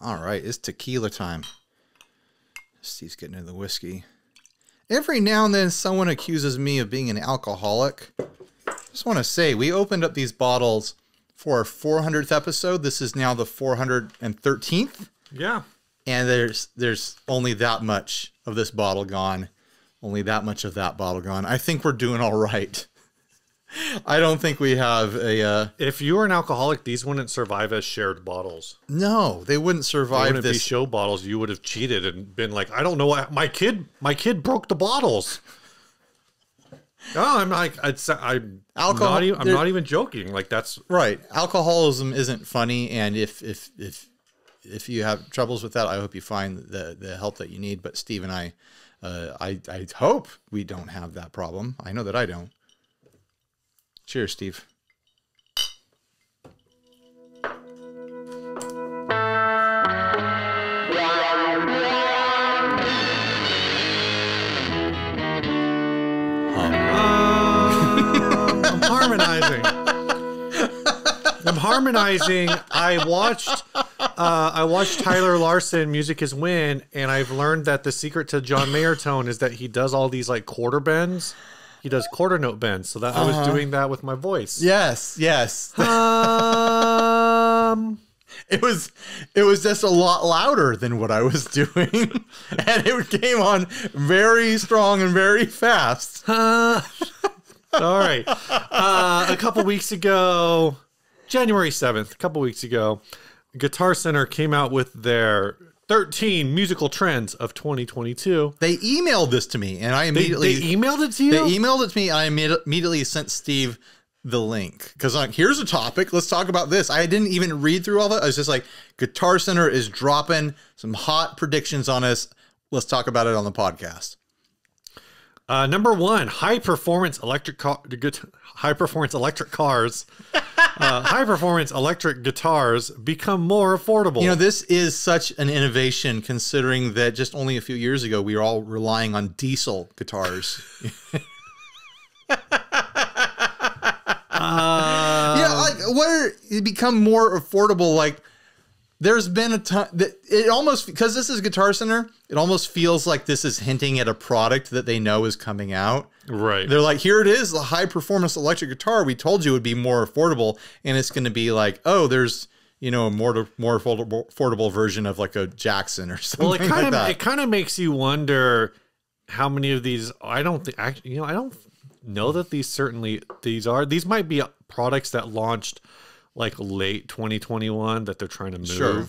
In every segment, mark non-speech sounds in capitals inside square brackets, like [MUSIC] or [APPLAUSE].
All right, it's tequila time. Steve's getting into the whiskey. Every now and then, someone accuses me of being an alcoholic. Just want to say, we opened up these bottles for our 400th episode. This is now the 413th, Yeah. and there's there's only that much of this bottle gone, only that much of that bottle gone. I think we're doing all right. I don't think we have a uh, If you were an alcoholic, these wouldn't survive as shared bottles. no. They wouldn't They survive wouldn't be this. show bottles. You would have cheated and been like, I don't know what my kid, my kid broke the bottles. [LAUGHS] No, I'm like, it's, I'm Alcohol- Not even, I'm not even joking. Like that's Right. Alcoholism isn't funny, and if if if if you have troubles with that, I hope you find the the help that you need. But Steve and I, uh, I I hope we don't have that problem. I know that I don't. Cheers, Steve. I'm harmonizing. I'm harmonizing. I watched uh, I watched Tyler Larson Music is Win and I've learned that the secret to John Mayer tone is that he does all these like quarter bends. He does quarter note bends. So that I was doing that with my voice. Yes, yes. Um [LAUGHS] It was it was just a lot louder than what I was doing, [LAUGHS] and it came on very strong and very fast. Uh, all right. Uh, a couple weeks ago, January 7th, a couple weeks ago, Guitar Center came out with their 13 musical trends of 2022. They emailed this to me, and I immediately they emailed it to you? They emailed it to me, and I imme- immediately sent Steve the link because like, here's a topic. Let's talk about this. I didn't even read through all of it. I was just like, Guitar Center is dropping some hot predictions on us. Let's talk about it on the podcast. Uh, number one, high performance electric car, high performance electric cars. Uh, [LAUGHS] high performance electric guitars become more affordable. You know, this is such an innovation considering that just only a few years ago we were all relying on diesel guitars. uh, [LAUGHS] [LAUGHS] yeah, like where it become more affordable. Like there's been a ton that it almost because this is Guitar Center, it almost feels like this is hinting at a product that they know is coming out. right. They're like, here it is, the high performance electric guitar. We told you would be more affordable, and it's going to be like, oh, there's you know a more more affordable, affordable version of like a Jackson or something [LAUGHS] Well, it kind like of that. it kind of makes you wonder how many of these. I don't think actually, you know, I don't know that these certainly these are. These might be products that launched like late 2021 that they're trying to move. Sure.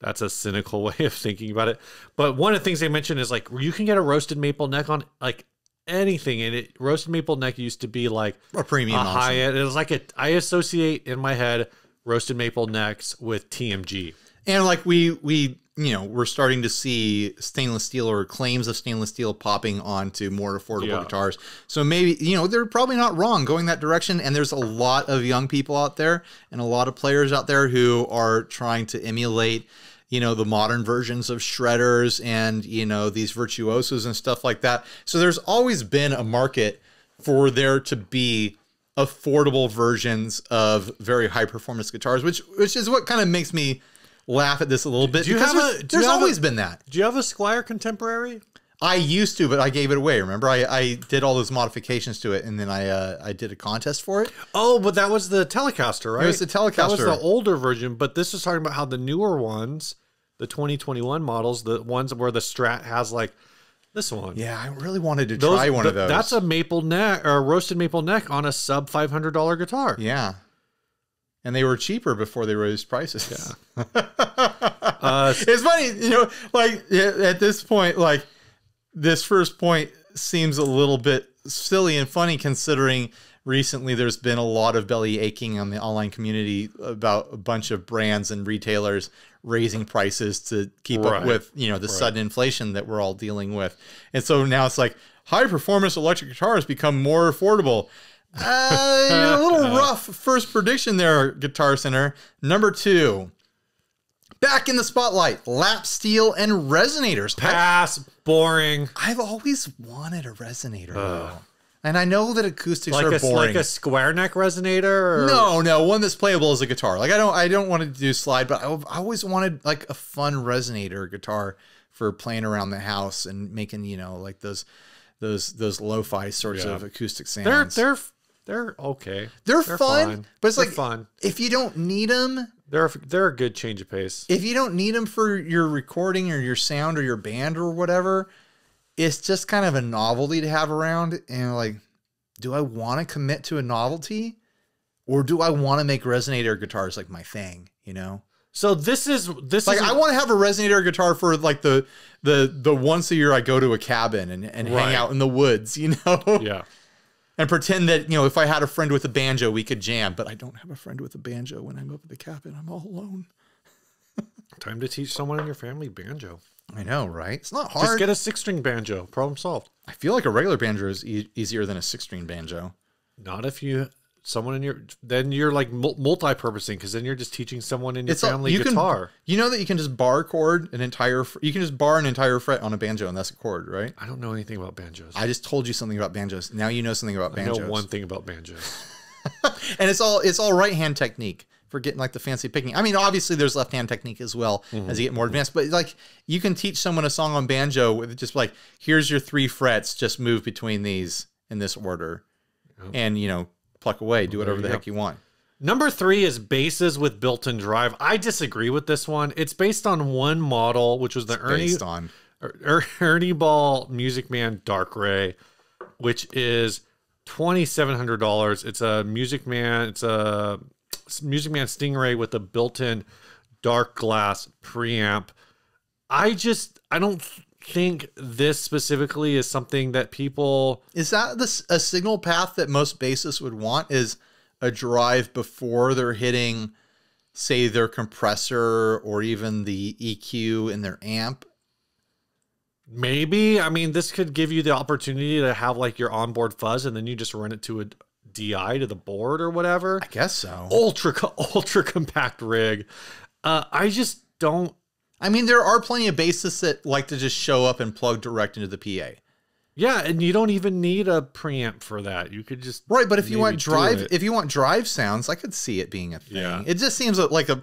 That's a cynical [LAUGHS] way of thinking about it. But one of the things they mentioned is like you can get a roasted maple neck on like anything, and it roasted maple neck used to be like a premium a high end. It was like a I associate in my head roasted maple necks with TMG. And like we we you know we're starting to see stainless steel or claims of stainless steel popping onto more affordable Yeah. guitars. So maybe you know they're probably not wrong going that direction. And there's a lot of young people out there and a lot of players out there who are trying to emulate you know the modern versions of shredders and you know these virtuosos and stuff like that. So there's always been a market for there to be affordable versions of very high performance guitars, which which is what kind of makes me laugh at this a little bit. Do you have there's- a- there's have a- always been that. Do you have a Squier contemporary? I used to, but I gave it away. Remember, I, I did all those modifications to it, and then I uh, I did a contest for it. Oh, but that was the Telecaster, right? It was the Telecaster. That was the older version, but this is talking about how the newer ones, the 2021 models, the ones where the Strat has like this one. Yeah, I really wanted to Those- try one of those. That's a maple neck or a roasted maple neck on a sub $500 guitar. yeah, and they were cheaper before they raised prices. [LAUGHS] Uh, it's funny, you know, like at this point, like this first point seems a little bit silly and funny considering recently there's been a lot of belly aching on the online community about a bunch of brands and retailers raising prices to keep Right. up with, you know, the sudden inflation that we're all dealing with. And so now it's like high performance electric guitars become more affordable. Uh, a little [LAUGHS] rough first prediction there, Guitar Center. Number two, back in the spotlight, lap steel and resonators. I- pass, boring. I've always wanted a resonator though. And I know that acoustics Like are a boring. like a square neck resonator. Or, no, no, one that's playable as a guitar. Like I don't, I don't want to do slide, but I, I always wanted like a fun resonator guitar for playing around the house and making, you know, like those, those, those lo-fi sorts Yeah. of acoustic sounds. they're they're okay. They're, okay. they're fun, fine. but it's They're like fun. if you don't need them, They're they're a good change of pace. if you don't need them for your recording or your sound or your band or whatever, it's just kind of a novelty to have around. And like, do I want to commit to a novelty, or do I want to make resonator guitars like my thing? You know, So this is this like is I want to have a resonator guitar for like the the the once a year I go to a cabin and and Right. hang out in the woods. [LAUGHS] You know, yeah. And pretend that you know if I had a friend with a banjo we could jam. But I don't have a friend with a banjo when I'm up at the cabin. I'm all alone. [LAUGHS] Time to teach someone in your family banjo. I know, right? It's not hard. Just get a six string banjo. Problem solved. I feel like a regular banjo is e- easier than a six string banjo. Not if you someone in your then you're like multi purposing because then you're just teaching someone in your It's family you guitar. Can, you know that you can just bar chord an entire. You can just bar an entire fret on a banjo, and that's a chord, right? I don't know anything about banjos. I just told you something about banjos. Now you know something about banjos. I know one thing about banjos. [LAUGHS] [LAUGHS] and it's all it's all right hand technique for getting like the fancy picking. I mean, obviously there's left hand technique as well Mm-hmm. as you get more advanced, but like you can teach someone a song on banjo with just like here's your three frets, just move between these in this order, and you know pluck away, do whatever the go. heck you want. Number three is basses with built-in drive. I disagree with this one. It's based on one model, which was the Ernie Based on Er- Er- Ernie Ball Music Man DarkRay, which is twenty seven hundred dollars. It's a Music Man. It's a Music Man Stingray with a built-in Darkglass preamp. I just I don't think this specifically is something that people. Is that this a signal path that most bassists would want? Is a drive before they're hitting, say, their compressor or even the EQ in their amp? Maybe I mean this could give you the opportunity to have like your onboard fuzz, and then you just run it to a DI to the board or whatever. I guess so. ultra [LAUGHS] ultra compact rig. Uh, I just don't. I mean, there are plenty of bassists that like to just show up and plug direct into the PA. Yeah, and you don't even need a preamp for that. You could just Right, but if you want drive, if you want drive sounds, I could see it being a thing. Yeah. It just seems like a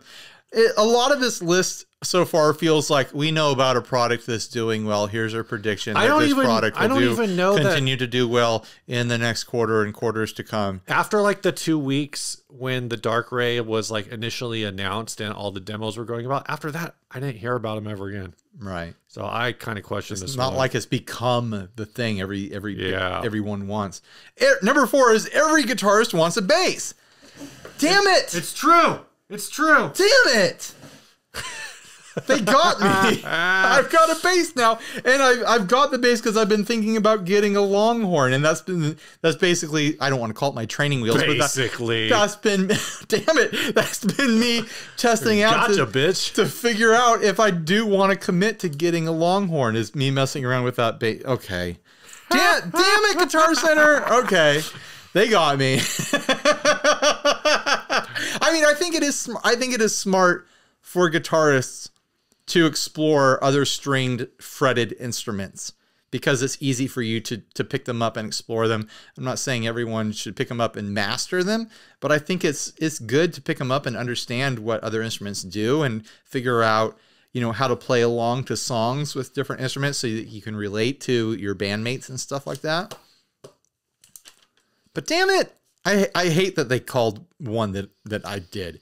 it, a lot of this list so far feels like we know about a product that's doing well. Here's our prediction. I don't this even- product will I don't do, even know that- continue to do well in the next quarter and quarters to come. after like the two weeks when the DarkRay was like initially announced and all the demos were going about, after that I didn't hear about him ever again. Right. So I kind of question this. It's this. not one. like it's become the thing every every Yeah. everyone wants. Er- number four is every guitarist wants a bass. Damn it! it's true. It's true. Damn it! They got me. [LAUGHS] I've got a bass now, and I've I've got the bass because I've been thinking about getting a Longhorn, and that's been that's basically I don't want to call it my training wheels, but that, Basically, that's been [LAUGHS] damn it, that's been me testing out gotcha, to, bitch. to figure out if I do want to commit to getting a Longhorn. Is me messing around with that bass? Okay, damn, [LAUGHS] damn it, Guitar Center. Okay, they got me. I mean, I think it is. sm- I think it is smart for guitarists to explore other stringed fretted instruments because it's easy for you to to pick them up and explore them. I'm not saying everyone should pick them up and master them, but I think it's it's good to pick them up and understand what other instruments do and figure out you know how to play along to songs with different instruments so that you can relate to your bandmates and stuff like that. But damn it, I I hate that they called one that that I did.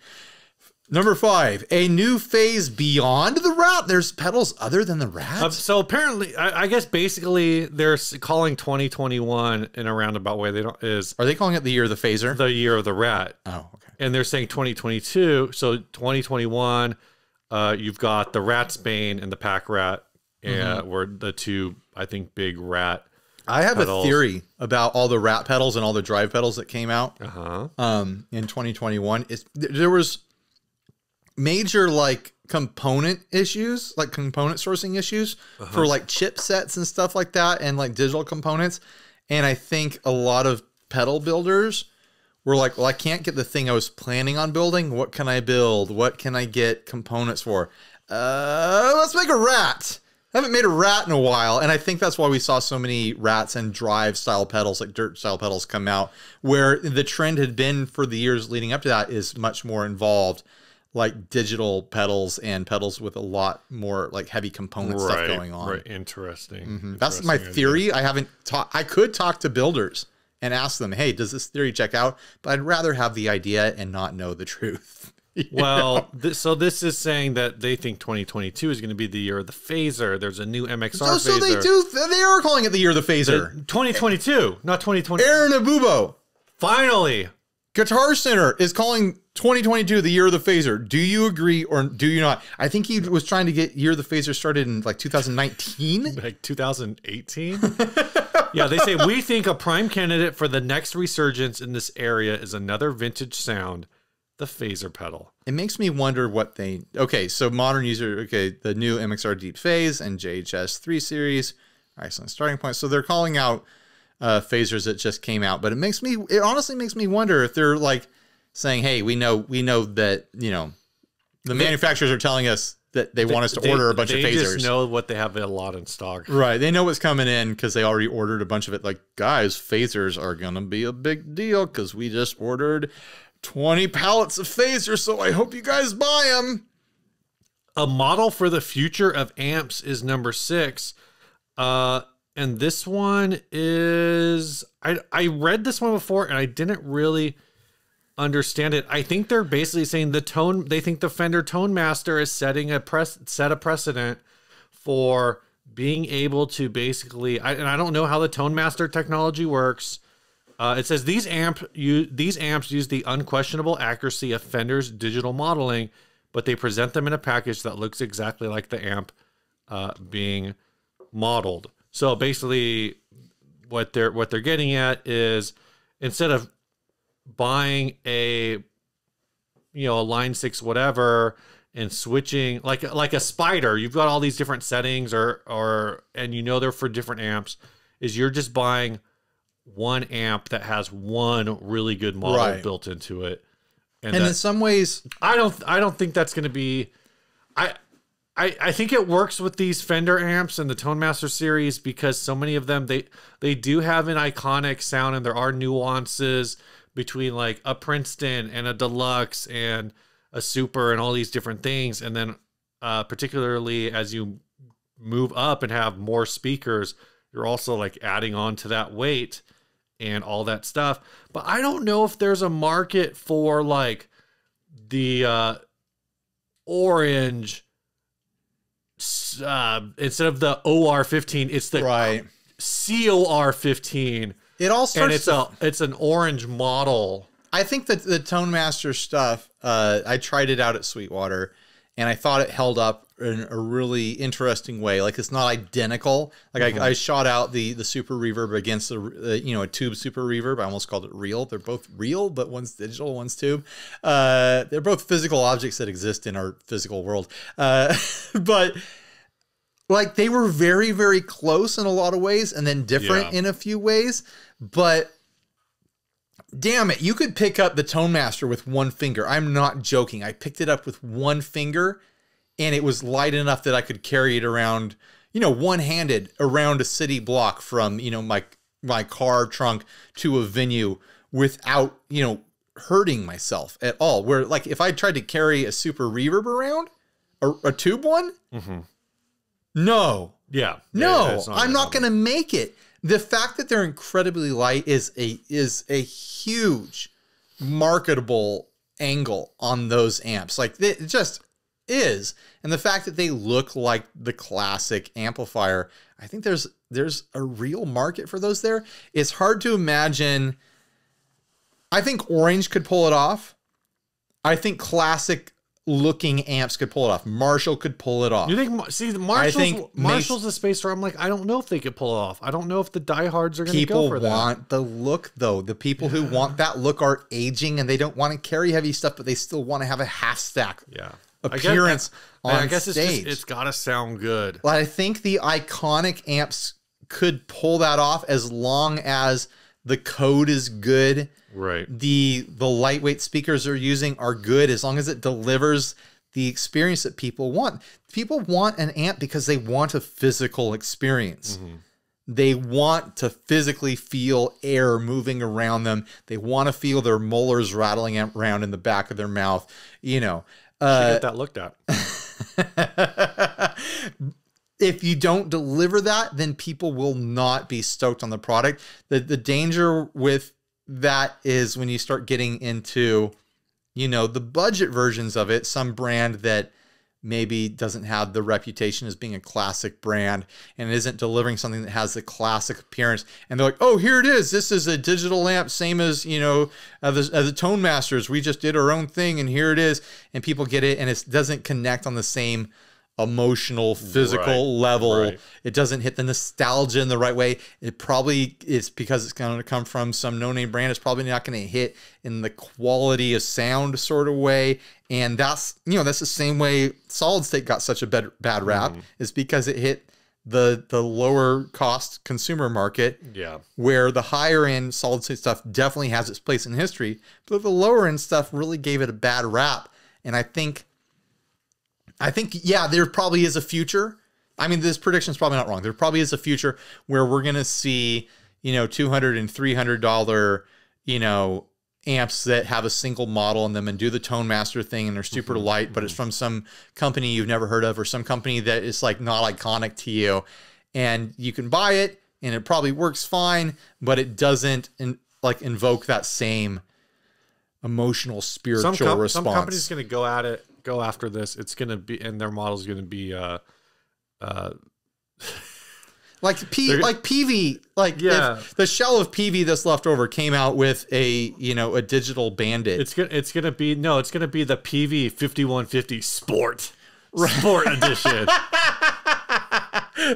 Number five, a new phase beyond the rat. There's pedals other than the rat. Uh, so apparently, I, I guess basically they're calling 2021 in a roundabout way. They don't is Are they calling it the year of the phaser? the year of the rat, oh, okay. and they're saying 2022. So 2021, uh, you've got the Rat's Bane and the Pack Rat, uh, were the two I think big rat. I have Pedals. a theory about all the rat pedals and all the drive pedals that came out Uh huh. um, in 2021. Is there was major like component issues, like component sourcing issues for like chipsets and stuff like that, and like digital components. And I think a lot of pedal builders were like, "Well, I can't get the thing I was planning on building. What can I build? What can I get components for? Uh, let's make a rat." I haven't made a rat in a while, and I think that's why we saw so many rats and drive style pedals, like dirt style pedals, come out. Where the trend had been for the years leading up to that is much more involved, like digital pedals and pedals with a lot more like heavy component stuff going on. Right. Interesting. Mm-hmm. That's my Interesting idea. theory. I haven't talked. I could talk to builders and ask them, "Hey, does this theory check out?" But I'd rather have the idea and not know the [LAUGHS] truth. Well, [LAUGHS] this, so this is saying that they think 2022 is going to be the year of the phaser. There's a new MXR so, so phaser. they do. They are calling it the year of the phaser. 2022, not 2020. Aaron Abubo, Finally, Guitar Center is calling 2022 the year of the phaser. Do you agree or do you not? I think he was trying to get year of the phaser started in like 2019. [LAUGHS] like 2018. [LAUGHS] yeah, they say we think a prime candidate for the next resurgence in this area is another vintage sound, the phaser pedal. It makes me wonder what they. Okay, so modern user. Okay, the new MXR Deep Phase and JHS 3 series, excellent starting point. So they're calling out uh, phasers that just came out, but it makes me. It honestly makes me wonder if they're like saying, "Hey, we know, we know that you know, the manufacturers are telling us that they, want us to They- order a bunch of phasers." just know what they have a lot in stock. Right. They know what's coming in because they already ordered a bunch of it. Like, guys, phasers are going to be a big deal because we just ordered 20 pallets of phasers. So I hope you guys buy them. A model for the future of amps is number six. Uh, and this one is I I read this one before and I didn't really understand it. I think they're basically saying the tone they think the Fender Tone Master is setting a press set a precedent for being able to basically I, and I don't know how the Tone Master technology works. Uh, it says these amp you these amps use the unquestionable accuracy of Fender's digital modeling, but they present them in a package that looks exactly like the amp uh, being modeled. So basically, what they're what they're getting at is instead of buying a you know a line six whatever and switching like like a spider you've got all these different settings or or and you know they're for different amps is you're just buying one amp that has one really good model Right. built into it and, And that- in some ways, I don't I don't think that's going to be I I I think it works with these Fender amps and the Tone Master series because so many of them they they do have an iconic sound and there are nuances between like a Princeton and a deluxe and a super and all these different things. And then uh particularly as you move up and have more speakers you're also like adding on to that weight and all that stuff. But I don't know if there's a market for like the uh, orange uh, instead of the OR15, it's the right. COR15, It all and starts. it's to- a it's an orange model. I think that the Tone Master stuff, uh, I tried it out at Sweetwater and I thought it held up in a really interesting way. Like it's not identical. Like I, I shot out the the super reverb against the uh, you know a tube super reverb. I almost called it real. They're both real, but one's digital, one's tube. Uh, they're both physical objects that exist in our physical world. Uh, [LAUGHS] but like they were very very close in a lot of ways and then different Yeah. in a few ways but damn it you could pick up the tone master with one finger i'm not joking i picked it up with one finger and it was light enough that i could carry it around you know one-handed around a city block from you know my my car trunk to a venue without you know hurting myself at all. Where like if i tried to carry a super reverb around a, a tube one? No. Yeah, no, Yeah, it's I'm not going to make it. The fact that they're incredibly light is a is a huge marketable angle on those amps. Like it just is. And the fact that they look like the classic amplifier, I think there's there's a real market for those there. It's hard to imagine I think Orange could pull it off. I think classic looking amps could pull it off. Marshall could pull it off. You think? See, the Marshalls. think Marshalls a space where I'm like, I don't know if they could pull it off. I don't know if the diehards are going to go people for that. want the look though the people who want that look are aging and they don't want to carry heavy stuff but they still want to have a half stack Yeah, appearance I guess, on I guess it's stage just, it's got to sound good. but i think the iconic amps could pull that off as long as the code is good Right. the the lightweight speakers they're using are good as long as it delivers the experience that people want. People want an amp because they want a physical experience. Mm-hmm. They want to physically feel air moving around them. They want to feel their molars rattling around in the back of their mouth. You know, uh, Get that looked at. [LAUGHS] if you don't deliver that, then people will not be stoked on the product. The the danger with that is when you start getting into, you know, the budget versions of it, some brand that maybe doesn't have the reputation as being a classic brand and isn't delivering something that has the classic appearance. And they're like oh here it is. This is a digital lamp same as you know the, the tone masters we just did our own thing and here it is. And people get it and it doesn't connect on the same emotional physical Right, level right. it doesn't hit the nostalgia in the right way it probably is because it's going to come from some no-name brand it's probably not going to hit in the quality of sound sort of way and that's you know that's the same way solid state got such a bad, bad rap mm-hmm. is because it hit the the lower cost consumer market Yeah. where the higher end solid state stuff definitely has its place in history, but the lower end stuff really gave it a bad rap. And I think, I think, yeah, there probably is a future. I mean, this prediction is probably not wrong. There probably is a future where we're going to see, you know, 200 and 300 dollar, you know, amps that have a single model in them and do the tone master thing and they're super mm-hmm. light, but it's mm-hmm. from some company you've never heard of or some company that is like not iconic to you. And you can buy it and it probably works fine, but it doesn't in, like invoke that same emotional spiritual Some, com- response. some company's going to go at it, go after this. It's going to be, and their model's going to be, uh, uh, [LAUGHS] like P like Peavey like Yeah. if the shell of Peavey that's left over came out with a you know a digital bandit. it's gonna, it's gonna be no, it's gonna be the Peavey fifty one fifty Sport, Sport Edition. [LAUGHS]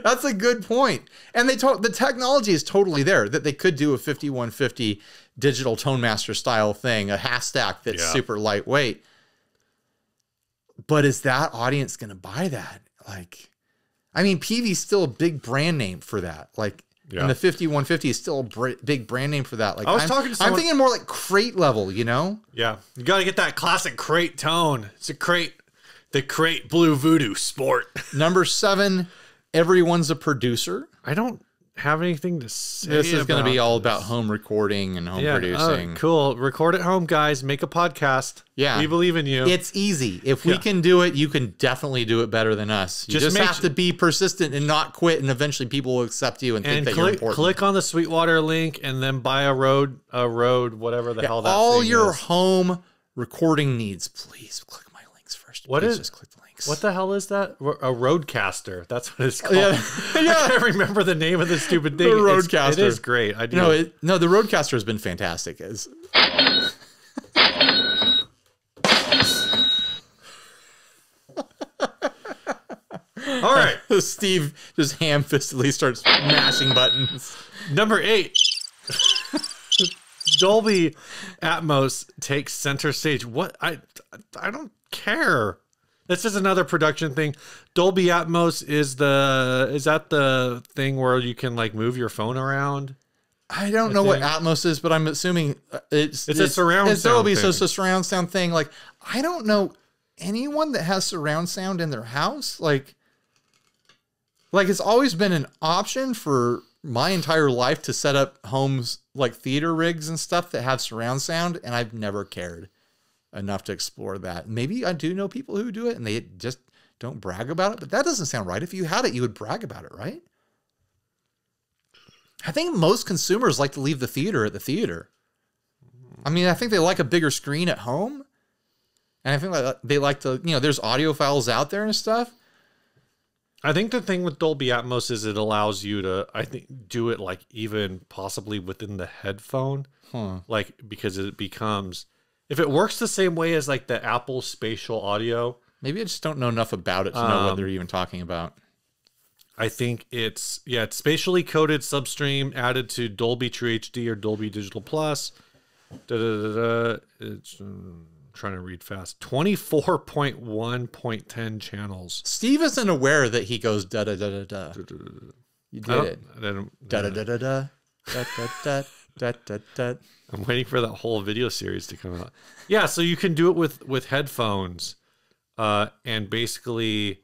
That's a good point. And they told the technology is totally there that they could do a 5150 digital tone master style thing, a half stack that's Yeah. super lightweight. But is that audience going to buy that? Like, I mean, Peavey's still a big brand name for that. Like, Yeah. and the 5150 is still a br- big brand name for that. Like, I was I'm, talking to I'm thinking more like crate level, you know? Yeah, you got to get that classic crate tone. It's a crate, the crate blue voodoo Sport. Number seven, everyone's a producer. I don't have anything to say. This is going to be all this. about home recording and home yeah, oh, producing. cool. Record at home, guys. Make a podcast. Yeah. we believe in you. It's easy. If we Yeah. can do it, you can definitely do it better than us. You Just just, have to be persistent and not quit, and eventually people will accept you and, think and that you're click important. click on the Sweetwater link, and then buy a Rode, a Rode, whatever the hell that. All your is. home recording needs, please click my links first. What Please is- just click the What the hell is that? A RODECaster. That's what it's [LAUGHS] called. [LAUGHS] Yeah. I can't remember the name of the stupid thing. The It's- It RODECaster. is great. I do. No, it, no, the RODECaster has been fantastic. Is. All right. [LAUGHS] Steve just ham-fistedly starts mashing buttons. Number eight. Dolby Atmos takes center stage. What I I don't care. This is another production thing. Dolby Atmos is the is that the thing where you can like move your phone around? I don't know what Atmos is, but I'm assuming uh, it's It's a surround It's sound Dolby, so thing. it's a surround sound thing. Like I don't know anyone that has surround sound in their house. Like, like it's always been an option for my entire life to set up homes like theater rigs and stuff that have surround sound, and I've never cared enough to explore that. Maybe I do know people who do it, and they just don't brag about it. But that doesn't sound right. If you had it, you would brag about it, right? I think most consumers like to leave the theater at the theater. I mean, I think they like a bigger screen at home. And I think they like to, you know, there's audio files out there and stuff. I think the thing with Dolby Atmos is it allows you to I think do it like even possibly within the headphone. Huh. Like because it becomes if it works the same way as like the Apple spatial audio, Maybe I just don't know enough about it to know what Um, they're even talking about. I think it's yeah, it's spatially coded substream added to Dolby True HD or Dolby Digital Plus. Da, da, da, da. It's um, trying to read fast. Twenty four point one point ten channels. Steve isn't aware that he goes da da da da da. You did it. I don't- Da da da da da. Da da da da da da. I'm waiting for that whole video series to come out. Yeah, so you can do it with with headphones. uh, and basically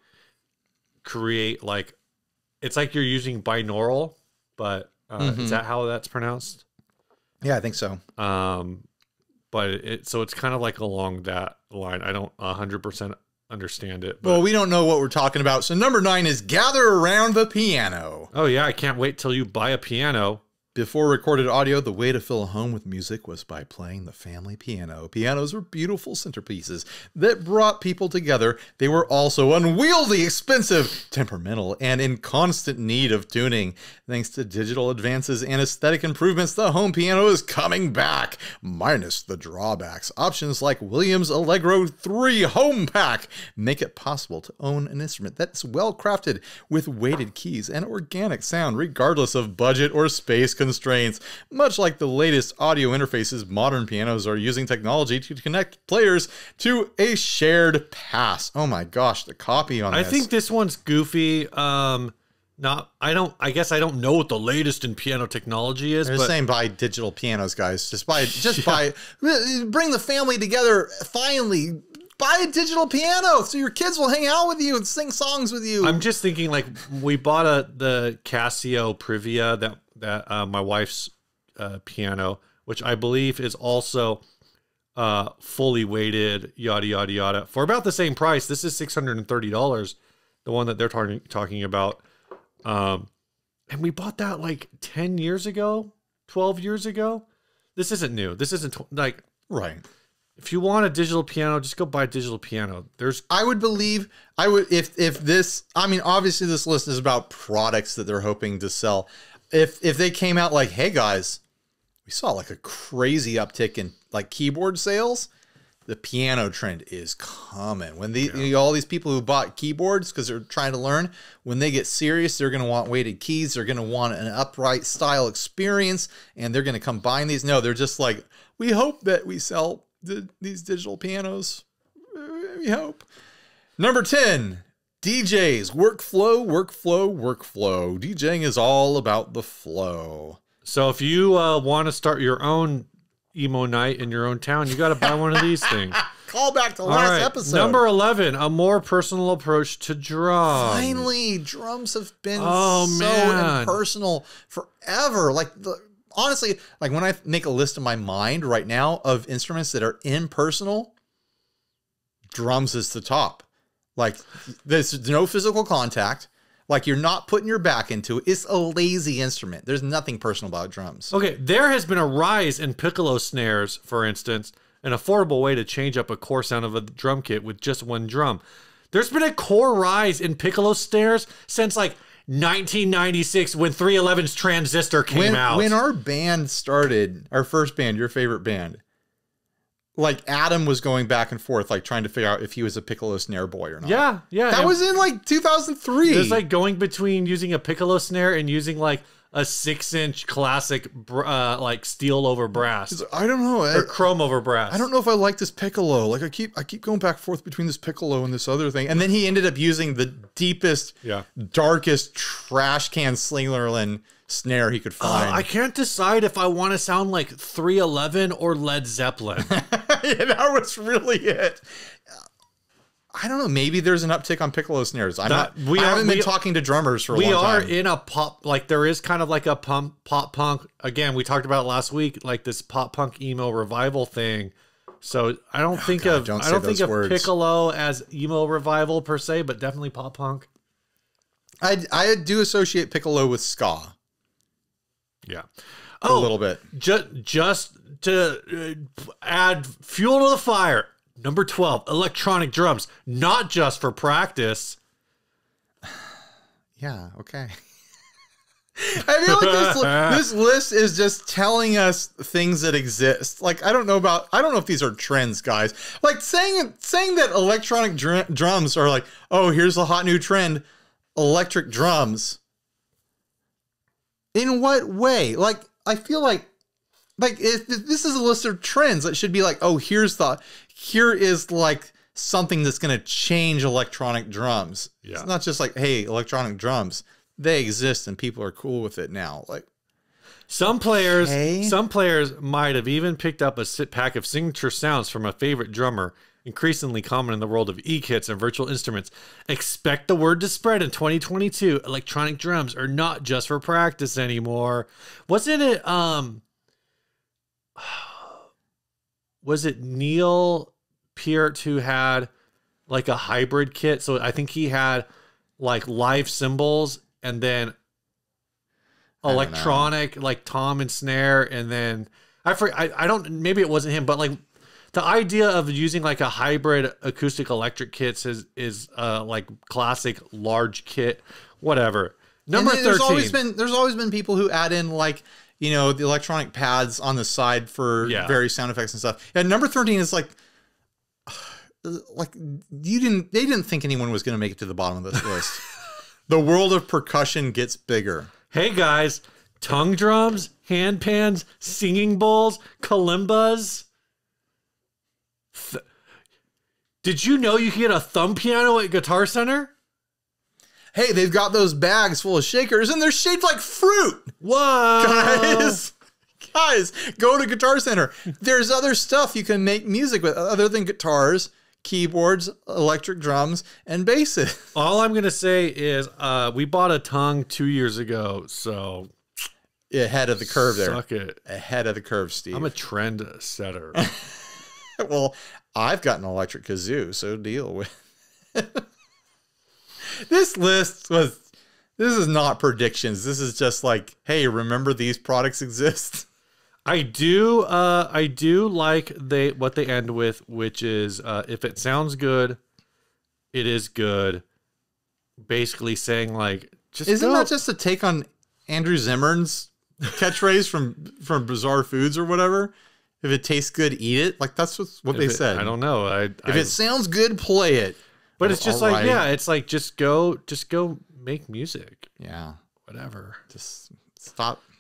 create like it's like you're using binaural, but uh, Mhm. is that how that's pronounced? Yeah, I think so. Um, but it so it's kind of like along that line. I don't hundred percent understand it. But, Well, we don't know what we're talking about. So number nine is gather around the piano. oh yeah, I can't wait till you buy a piano. Before recorded audio, the way to fill a home with music was by playing the family piano. Pianos were beautiful centerpieces that brought people together. They were also unwieldy, expensive, temperamental, and in constant need of tuning. Thanks to digital advances and aesthetic improvements, the home piano is coming back, minus the drawbacks. Options like Williams Allegro 3 Home Pack make it possible to own an instrument that's well crafted with weighted keys and organic sound, regardless of budget or space constraints. Much like the latest audio interfaces, modern pianos are using technology to connect players to a shared pass. Oh my gosh, the copy on I this. think this one's goofy. Um, not I don't. I guess I don't know what the latest in piano technology is, They're but saying buy digital pianos, guys. Just buy, [LAUGHS] just buy, bring the family together. Finally, buy a digital piano so your kids will hang out with you and sing songs with you. I'm just thinking like we bought a the Casio Privia that that uh, my wife's uh, piano, which I believe is also uh, fully weighted, yada yada yada, for about the same price. This is six hundred and thirty dollars, the one that they're talking talking about. Um, and we bought that like ten years ago, twelve years ago. This isn't new. This isn't like right. if you want a digital piano, just go buy a digital piano. There's I would believe I would if if this. I mean, obviously, this list is about products that they're hoping to sell. If if they came out like, hey guys, we saw like a crazy uptick in like keyboard sales. The piano trend is coming. When the you know, all these people who bought keyboards because they're trying to learn, when they get serious, they're going to want weighted keys. They're going to want an upright style experience, and they're going to come buying these. No, they're just like, we hope that we sell the, these digital pianos. We hope. Number 10, DJs, workflow, workflow, workflow. DJing is all about the flow. So if you uh, want to start your own emo night in your own town, you got to buy one of these things. [LAUGHS] Call back to All last right, episode. number eleven: a more personal approach to drums. Finally, drums have been Oh, so man. impersonal forever. Like the honestly, like when I make a list in my mind right now of instruments that are impersonal, drums is the top. Like there's no physical contact. Like you're not putting your back into it. It's a lazy instrument. There's nothing personal about drums. Okay, there has been a rise in piccolo snares, for instance, an affordable way to change up a core sound of a drum kit with just one drum. There's been a core rise in piccolo snares since like 1996 when 311's Transistor came when, out. when our band started, our first band, your favorite band, like Adam was going back and forth, like trying to figure out if he was a piccolo snare boy or not. yeah, yeah. That was in like 2003. It was like going between using a piccolo snare and using like a six-inch classic, br- uh, like steel over brass I don't know. I, or chrome over brass. I don't know if I like this piccolo. Like I keep I keep going back and forth between this piccolo and this other thing. And then he ended up using the deepest, Yeah. darkest trash can Slingerland snare he could Uh, find. I can't decide if I want to sound like 311 or Led Zeppelin. [LAUGHS] that was really it. I don't know. Maybe there's an uptick on piccolo snares. I'm That- not. we I haven't been we- talking to drummers for a we are time. in a pop like there is kind of like a pump pop punk again we talked about it last week like this pop punk emo revival thing so i don't think God, of don't i don't think of words. piccolo as emo revival per se but definitely pop punk I I do associate piccolo with ska yeah a oh little bit. just just to uh, add fuel to the fire number 12 electronic drums not just for practice [SIGHS] Yeah. Okay. [LAUGHS] I feel like this, [LAUGHS] this list is just telling us things that exist. Like I don't know about I don't know if these are trends, guys. Like saying saying that electronic dr- drums are like, oh, here's a hot new trend, electric drums. In what way? Like I feel like like if, this is a list of trends, that should be like, oh, here's the here is like something that's going to change electronic drums. Yeah. It's not just like, hey, electronic drums. They exist and people are cool with it now. Like Some players, Okay. some players might have even picked up a sit pack of signature sounds from a favorite drummer increasingly common in the world of e-kits and virtual instruments. Expect the word to spread in 2022. Electronic drums are not just for practice anymore. Wasn't it um [SIGHS] was it Neil Peart who had like a hybrid kit? So I think he had like live cymbals and then electronic like tom and snare and then I, for, I I don't maybe it wasn't him but like the idea of using like a hybrid acoustic electric kits is is uh like classic large kit whatever number And 13 There's always been there's always been people who add in like you know the electronic pads on the side for Yeah. various sound effects and stuff. Yeah, number thirteen is like [SIGHS] like you didn't they didn't think anyone was going to make it to the bottom of this list. [LAUGHS] the world of percussion gets bigger. hey guys tongue drums hand pans singing bowls kalimbas Th- did you know you can get a thumb piano at guitar center Hey, they've got those bags full of shakers and they're shaped like fruit. Whoa! guys [LAUGHS] guys go to guitar center there's other stuff you can make music with other than guitars keyboards electric drums and basses [LAUGHS] All I'm gonna say is, uh, we bought a tongue two years ago, so ahead of the curve there suck it. ahead of the curve steve I'm a trend setter. [LAUGHS] [LAUGHS] well i've got an electric kazoo so deal with [LAUGHS] this list was this is not predictions this is just like hey remember these products exist [LAUGHS] I do, uh, I do like they what they end with, which is, uh, if it sounds good, it is good. Basically saying like, just Isn't go- that just a take on Andrew Zimmern's catchphrase from from Bizarre Foods or whatever? If it tastes good, eat it. Like that's what, what if they it- said. I don't know. I, If I- it sounds good, play it. but it's just like, right. yeah, it's like just go, just go make music, Yeah, whatever. just stop. [SIGHS]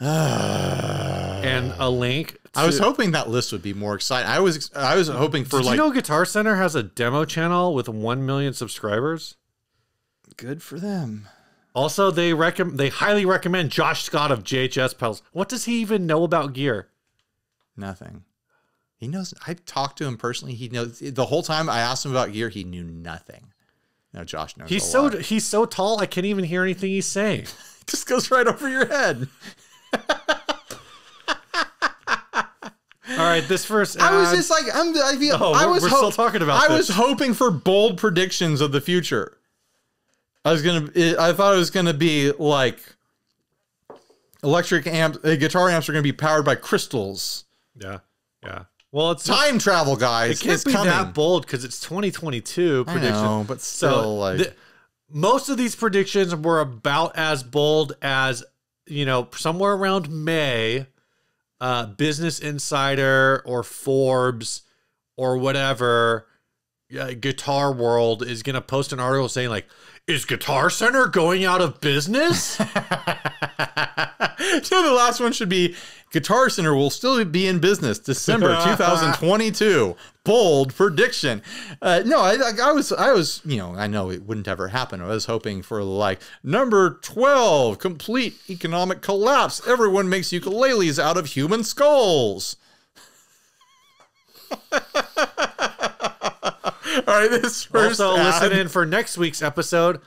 And a link. I was hoping that list would be more exciting. I was I was hoping for Did like you know Guitar Center has a demo channel with one million subscribers? good for them. Also, they recommend they highly recommend Josh Scott of JHS Pedals. What does he even know about gear? Nothing. He knows. I talked to him personally. He knows the whole time I asked him about gear. He knew nothing. No, Josh knows. He's a so lot. he's so tall I can't even hear anything he's saying. it [LAUGHS] just goes right over your head. All right, this first I was just like, I'm. I feel. No, I we're- was we're still talking about I this. was hoping for bold predictions of the future. I was gonna. I thought it was gonna be like electric amps. Uh, guitar amps are gonna be powered by crystals. yeah, yeah. Well, it's Time travel, guys. it can't it's be coming. that bold because it's 2022 I know, but still, So like, the- most of these predictions were about as bold as you know somewhere around May, uh, Business Insider or Forbes or whatever. Uh, Guitar World is gonna post an article saying like, "Is Guitar Center going out of business?" [LAUGHS] so the last one should be Guitar Center will still be in business December [LAUGHS] 2022. Bold prediction. Uh, no, I, I, I was, I was, you know, I know it wouldn't ever happen. I was hoping for like number 12, complete economic collapse. Everyone makes ukuleles out of human skulls. [LAUGHS] All right, this first also, ad- listen in for next week's episode.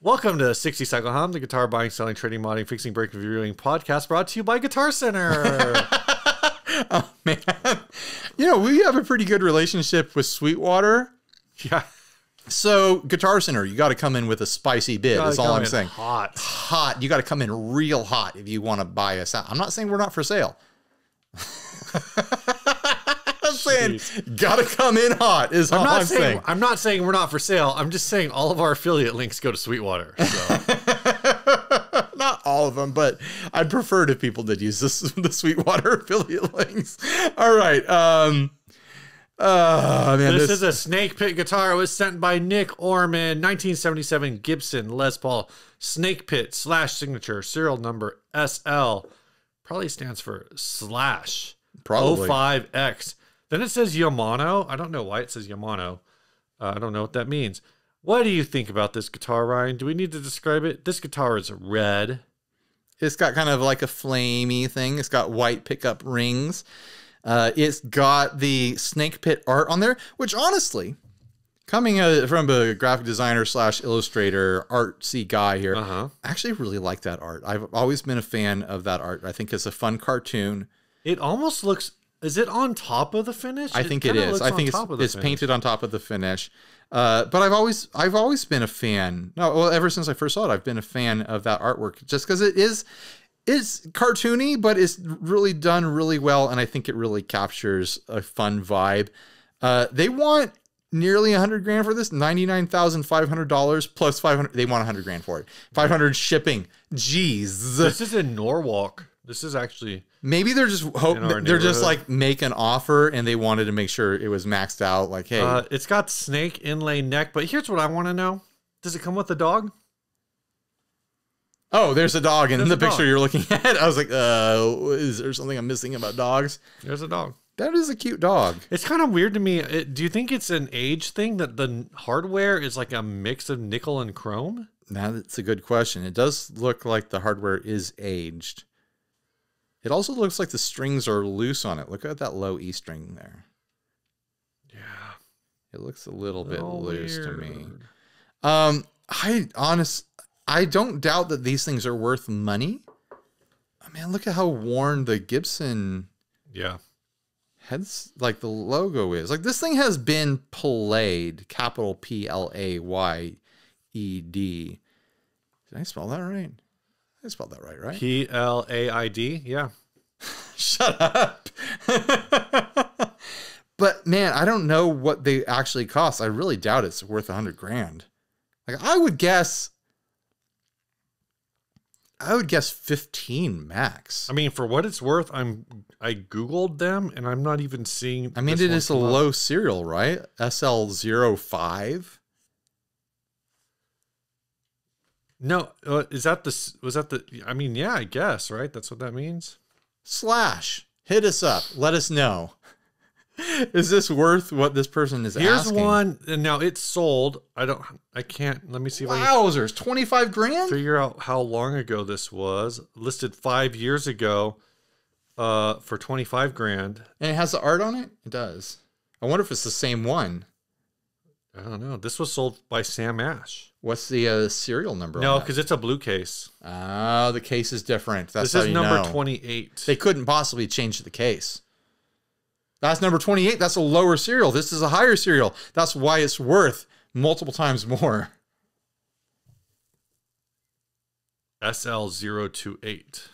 Welcome to 60 Cycle Hum, the guitar buying, selling, trading, modding, fixing, breaking, reviewing podcast brought to you by Guitar Center. [LAUGHS] Oh man. You know, we have a pretty good relationship with Sweetwater. yeah. So, Guitar Center, you got to come in with a spicy bid. That's all I'm saying. Hot. Hot. You got to come in real hot if you want to buy us out. I'm not saying we're not for sale. [LAUGHS] I'm saying got to come in hot is all I'm I'm, not saying, saying. I'm not saying we're not for sale. I'm just saying all of our affiliate links go to Sweetwater. So. [LAUGHS] Not all of them, but I'd prefer it if people did use this, [LAUGHS] the Sweetwater affiliate links. All right. Um, uh, man, this, this, is a Snake Pit guitar. It was sent by Nick Orman, 1977 Gibson Les Paul Snake Pit slash signature serial number SL. Probably stands for slash Probably. 05X. Then it says Yamano. I don't know why it says Yamano. Uh, I don't know what that means. What do you think about this guitar, Ryan? Do we need to describe it? This guitar is red. It's got kind of like a flamey thing. It's got white pickup rings. Uh, it's got the snake pit art on there, which honestly, coming from a graphic designer slash illustrator artsy guy here, Uh-huh. I actually really like that art. I've always been a fan of that art. I think it's a fun cartoon. It almost looks. Is it on top of the finish? I think it kinda I think it's, top of the it's painted on top of the finish. Uh, but I've always I've always been a fan. No, well, ever since I first saw it, I've been a fan of that artwork just because it is it's cartoony, but it's really done really well, and I think it really captures a fun vibe. Uh, they want nearly a hundred grand for this, ninety nine thousand five hundred dollars plus five hundred. They want a hundred grand for it, five hundred shipping. Jeez. This is in Norwalk. This is actually. Maybe they're just hope they're just like make an offer and they wanted to make sure it was maxed out. Like, hey, Uh, it's got snake inlay neck, but here's what I want to know: Does it come with a dog? oh, there's a dog in There's the picture dog. you're looking [LAUGHS] at. I was like, uh, is there something I'm missing about dogs? There's a dog. That is a cute dog. It's kind of weird to me. It, do you think it's an age thing that the hardware is like a mix of nickel and chrome? Now that's a good question. It does look like the hardware is aged. It also looks like the strings are loose on it. Look at that low E string there. Yeah, It looks a little bit Oh, loose to me. Um, I honest, I don't doubt that these things are worth money. Oh, man, look at how worn the Gibson Yeah, heads like the logo is. Like this thing has been played, capital P L A Y E D. Did I spell that right? I spelled that right, right? P L A I D. Yeah, [LAUGHS] Shut up. [LAUGHS] but man, I don't know what they actually cost. I really doubt it's worth a hundred grand. Like I would guess I would guess 15 max. I mean, for what it's worth, I'm I googled them and I'm not even seeing. I mean, it is a low serial, right? SL05. No, uh, is that the? Was that the? I mean, yeah, I guess right. That's what that means. Slash. Hit us up. Let us know. [LAUGHS] Is this worth what this person is Here's asking? one, and now it's sold. I don't. I can't. Let me see if I can Wowzers. 25 grand? figure out how long ago this was. Listed five years ago, uh, for twenty five grand. And it has the art on it? It does. I wonder if it's the same one. I don't know. This was sold by Sam Ash. What's the uh, serial number? No, because it's a blue case. Oh, the case is different. That's this how is number know. twenty eight. They couldn't possibly change the case. That's number 28. That's a lower serial. This is a higher serial. That's why it's worth multiple times more. SL 028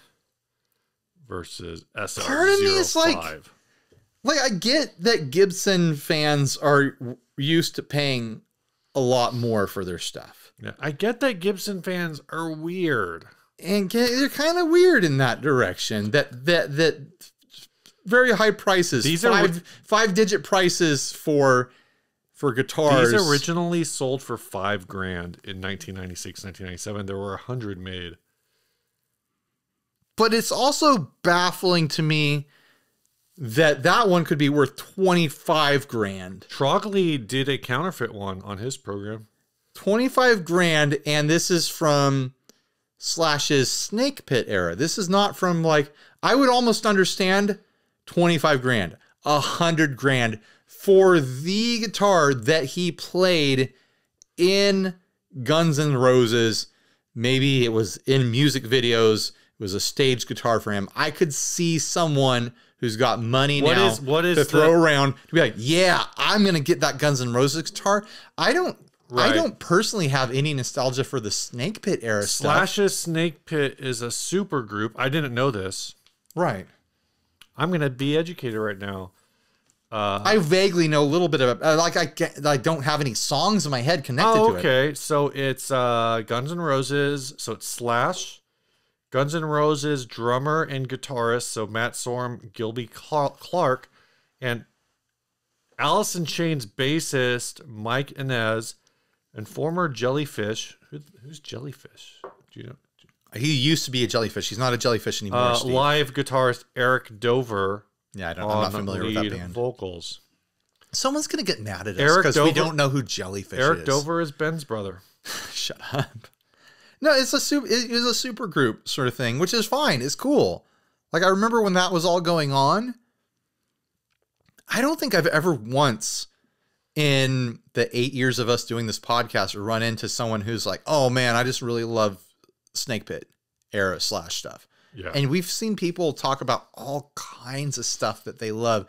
versus SL Part of me is like- 05. Like, I get that Gibson fans are used to paying a lot more for their stuff. Yeah, I get that Gibson fans are weird. And they're kind of weird in that direction. That that that very high prices. These are five five digit prices for for guitars. These originally sold for five grand in 1996, 1997. There were a hundred made. but it's also baffling to me that that one could be worth 25 grand. Trogly did a counterfeit one on his program. 25 grand and this is from Slash's Snake Pit era. This is not from like I would almost understand 25 grand, a hundred grand for the guitar that he played in Guns N' Roses. Maybe it was in music videos. It was a stage guitar for him. I could see someone who's got money What now is- what is to throw the- around to be like, yeah, I'm gonna get that Guns N' Roses guitar. I don't. I don't personally have any nostalgia for the Snake Pit era stuff. Slash's Snake Pit is a super group. I didn't know this. Right. I'm gonna be educated right now. Uh, I vaguely know a little bit of uh, like I get, I don't have any songs in my head connected oh, to it. okay. So it's uh, Guns N' Roses. So it's Slash, Guns N' Roses drummer and guitarist. So Matt Sorum, Gilby Clarke, and Alice in Chains bassist Mike Inez, and former Jellyfish. Who, who's Jellyfish? Do you know? He used to be a jellyfish. He's not a jellyfish anymore. Uh, Steve. live guitarist Eric Dover yeah, I don't, I'm not familiar with that band. vocals. Someone's gonna get mad at us Eric because we don't know who jellyfish Eric is. Eric Dover is Ben's brother. [LAUGHS] Shut up. No, it's a super. It is a super group sort of thing, which is fine. It's cool. Like I remember when that was all going on. I don't think I've ever once in the eight years of us doing this podcast run into someone who's like, oh man, I just really love Snake Pit era slash stuff. Yeah. And we've seen people talk about all kinds of stuff that they love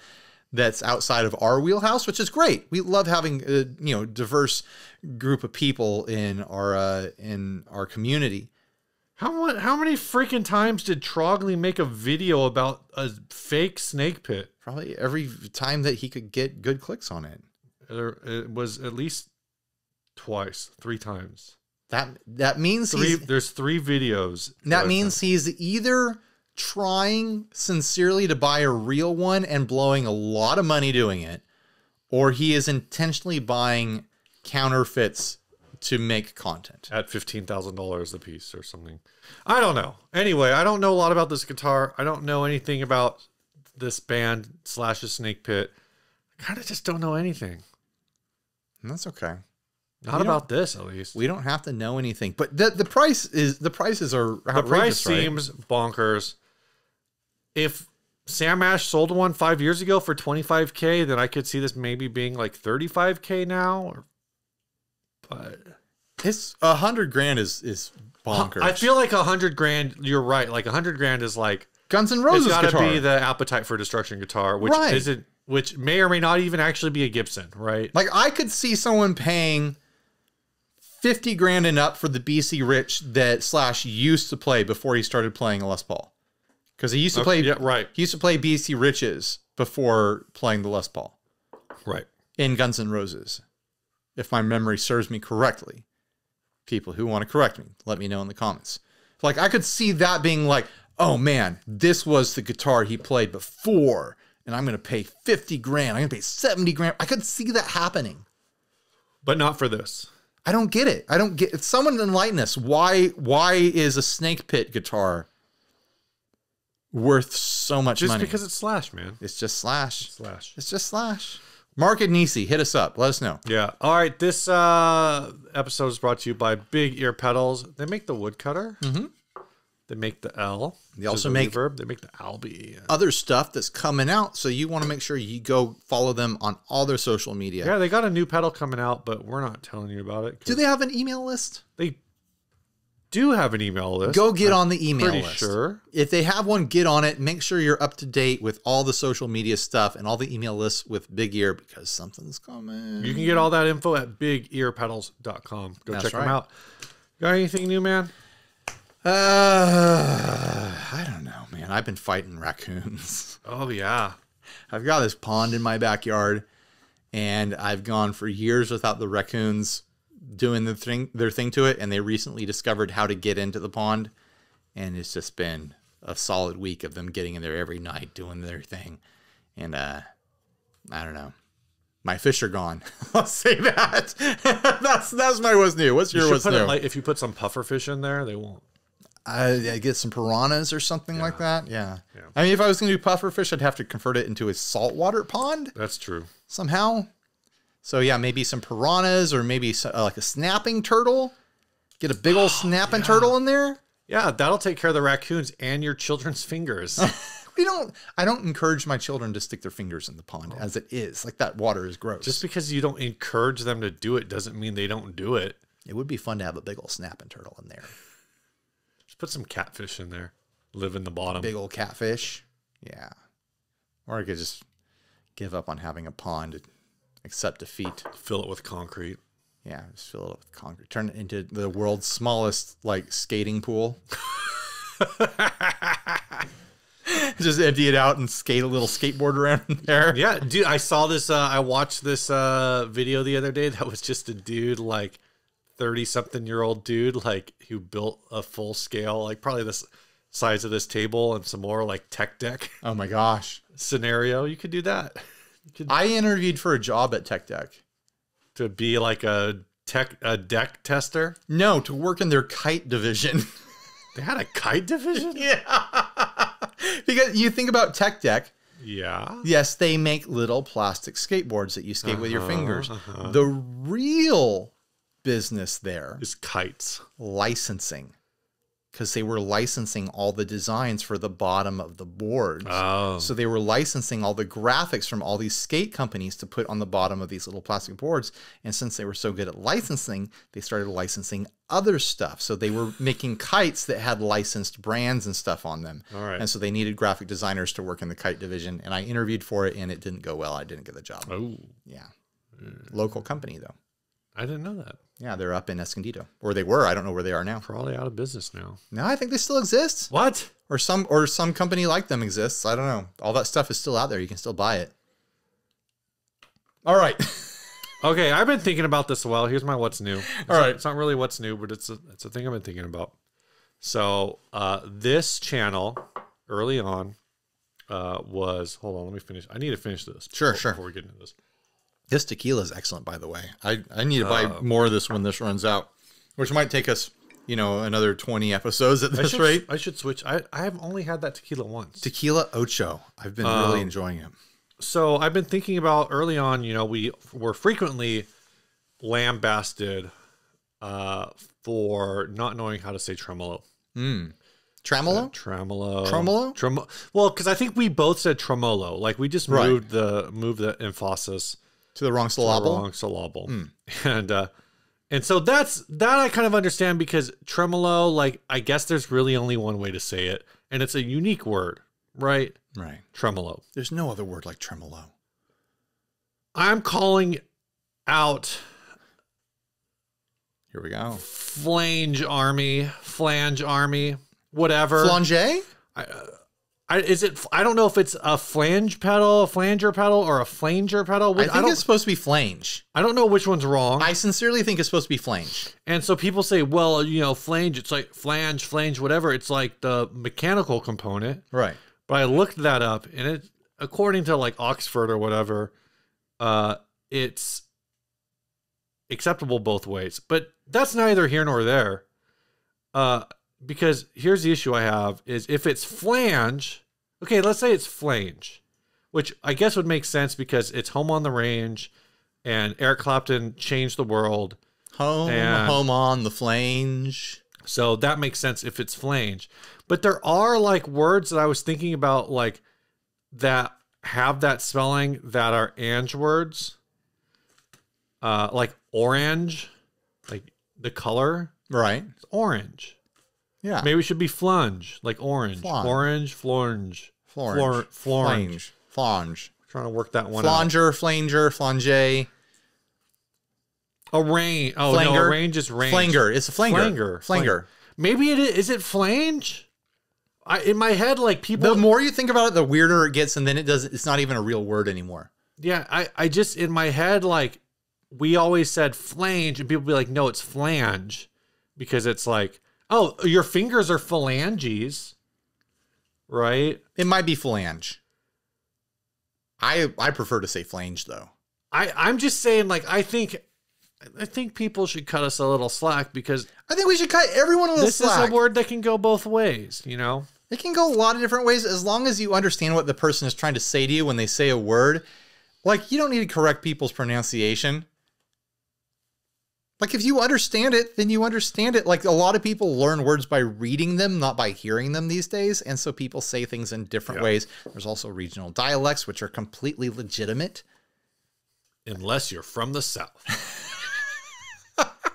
that's outside of our wheelhouse, which is great. We love having a you know diverse group of people in our uh, in our community. How how many freaking times did Trogly make a video about a fake snake pit? Probably every time that he could get good clicks on it. There, it was at least twice, three times. That that means Three. There's three videos. that means he's either trying sincerely to buy a real one and blowing a lot of money doing it, or he is intentionally buying counterfeits to make content. at fifteen thousand dollars a piece or something. I don't know. Anyway, I don't know a lot about this guitar. I don't know anything about this band slash a snake pit. I kind of just don't know anything. And that's okay. Not We about this, at least. We don't have to know anything, but the the price is the prices are the price right? seems bonkers. If Sam Ash sold one five years ago for twenty five k, then I could see this maybe being like thirty five k now. Or, but It's a hundred grand is is bonkers. I feel like a hundred grand. You're right. Like a hundred grand is like Guns N' it's Roses got to be the Appetite for Destruction guitar, which Right. isn't, which may or may not even actually be a Gibson, right? like I could see someone paying fifty grand and up for the BC Rich that Slash used to play before he started playing a Les Paul, because he used to play. yeah, right, He used to play BC Riches before playing the Les Paul right. in Guns N' Roses, if my memory serves me correctly. People who want to correct me, let me know in the comments. Like I could see that being like, oh man, this was the guitar he played before, and I'm gonna pay 50 grand, I'm gonna pay 70 grand. I could see that happening. But not for this. I don't get it. I don't get it. someone enlighten us. Why why is a snake pit guitar worth so much money? Just money? because it's Slash, man. it's just slash. Slash. It's just slash. Mark and Nisi, hit us up. Let us know. Yeah. All right. This uh, episode is brought to you by Big Ear Pedals. They make the woodcutter. Mm-hmm. They make the L. They also a make- reverb. They make the Albi. other stuff that's coming out. So you want to make sure you go follow them on all their social media. Yeah, they got a new pedal coming out, but we're not telling you about it. Do they have an email list? They do have an email list. Go get on the email pretty list. sure. If they have one, get on it. Make sure you're up to date with all the social media stuff and all the email lists with Big Ear because something's coming. You can get all that info at bigearpedals.com. Go That's check them out. Got anything new, man? Uh, I don't know, man. I've been fighting raccoons. [LAUGHS] Oh, yeah. I've got this pond in my backyard, and I've gone for years without the raccoons doing the thing, their thing to it. And they recently discovered how to get into the pond, and it's just been a solid week of them getting in there every night doing their thing. And uh, I don't know. My fish are gone. [LAUGHS] I'll say that. [LAUGHS] that's that's my what's new. What's your should what's new? like if you put some puffer fish in there, they won't. I, I get some piranhas or something like that. Yeah. Yeah. I mean, if I was going to do puffer fish, I'd have to convert it into a saltwater pond That's true. somehow. So yeah, maybe some piranhas or maybe uh, like a snapping turtle. Get a big old [GASPS] snapping turtle in there. Yeah, that'll take care of the raccoons and your children's fingers. [LAUGHS] We don't. I don't encourage my children to stick their fingers in the pond as it is. Like that water is gross. Just because you don't encourage them to do it doesn't mean they don't do it. it would be fun to have a big old snapping turtle in there. Put some catfish in there. Live in the bottom. Big old catfish. Yeah. Or I could just give up on having a pond, accept defeat. Fill it with concrete. Yeah, just fill it up with concrete. Turn it into the world's smallest like skating pool. [LAUGHS] just empty it out and skate a little skateboard around in [LAUGHS] there. Yeah, dude, I saw this. Uh, I watched this uh, video the other day. That was just a dude, like thirty something year old dude, like who built a full scale, like probably this size of this table and some more, like tech deck [LAUGHS] Oh my gosh. scenario. You could do that I interviewed for a job at Tech Deck. to be like a tech a deck tester. No, to work in their kite division. [LAUGHS] They had a kite division. [LAUGHS] yeah. because you think about Tech Deck, Yeah. yes, they make little plastic skateboards that you skate with your Uh-huh, fingers. uh-huh. The real business there is kites. licensing. because they were licensing all the designs for the bottom of the boards. Oh. So they were licensing all the graphics from all these skate companies to put on the bottom of these little plastic boards. And since they were so good at licensing, they started licensing other stuff. So they were making kites that had licensed brands and stuff on them. All right. And so they needed graphic designers to work in the kite division. And I interviewed for it and it didn't go well. I didn't get the job. Oh, Yeah. Local company though. I didn't know that. Yeah, they're up in Escondido. Or they were. I don't know where they are now. Probably out of business now. No, I think they still exist. What? Or some or some company like them exists. I don't know. All that stuff is still out there. You can still buy it. All right. [LAUGHS] Okay, I've been thinking about this a while. Here's my what's new. It's All not- it's not really what's new, but it's a it's a thing I've been thinking about. So uh, this channel early on uh, was hold on, let me finish. I need to finish this. Sure, before, sure. Before we get into this, This tequila is excellent, by the way. I, I need to buy Uh, more of this when this runs out, which might take us, you know, another 20 episodes at I this should rate. I should switch. I I have only had that tequila once. Tequila Ocho. I've been Um, really enjoying it. so I've been thinking about early on. You know, we were frequently lambasted uh, for not knowing how to say tremolo. Tremolo? Tremolo. Tremolo? Tremo- well, because I think we both said tremolo. Like we just Right. moved the moved the emphasis to the wrong to the syllable? wrong syllable, [LAUGHS] and uh, and so that's that I kind of understand because tremolo. Like I guess there's really only one way to say it, and it's a unique word, right? Right. Tremolo. There's no other word like tremolo. I'm calling out Here we go. flange army, flange army, whatever. Flange? I, is it? I don't know if it's a flange pedal, a flanger pedal, or a flanger pedal. I think I, it's supposed to be flange. I don't know which one's wrong. I sincerely think it's supposed to be flange. and so people say, well, you know, flange. It's like flange, flange, whatever. It's like the mechanical component. Right. But I looked that up, and it, according to like Oxford or whatever, uh, it's acceptable both ways. But that's neither here nor there. Uh, because here's the issue I have is if it's flange, okay, let's say it's flange, which I guess would make sense because it's home on the range, and Eric Clapton changed the world. Home, And- home on the flange. So that makes sense if it's flange. But there are like words that I was thinking about like that have that spelling that are ange words. Uh like orange, like the color Right. is orange. Yeah. Maybe it should be flange, like orange. Flunge. Orange, flange. Flange. Flange. Flange. Trying to work that one out. Flanger, flanger, flange, A range. Oh no, a range is range. flanger. It's a flanger. Flanger. Flanger. Maybe it is. Is it flange? I in my head like people The more you think about it, the weirder it gets, and then it does. It's not even a real word anymore. Yeah, I, I just in my head like we always said flange, and people be like, no, it's flange, because it's like, oh, your fingers are phalanges, right? It might be phalange. I I prefer to say flange though. I I'm just saying like I think I think people should cut us a little slack because I think we should cut everyone a little this slack. is a word that can go both ways, you know. It can go a lot of different ways as long as you understand what the person is trying to say to you when they say a word. Like, you don't need to correct people's pronunciation. Like, if you understand it, then you understand it. Like, a lot of people learn words by reading them, not by hearing them these days. And so people say things in different Yeah. ways. There's also regional dialects, which are completely legitimate. Unless you're from the south.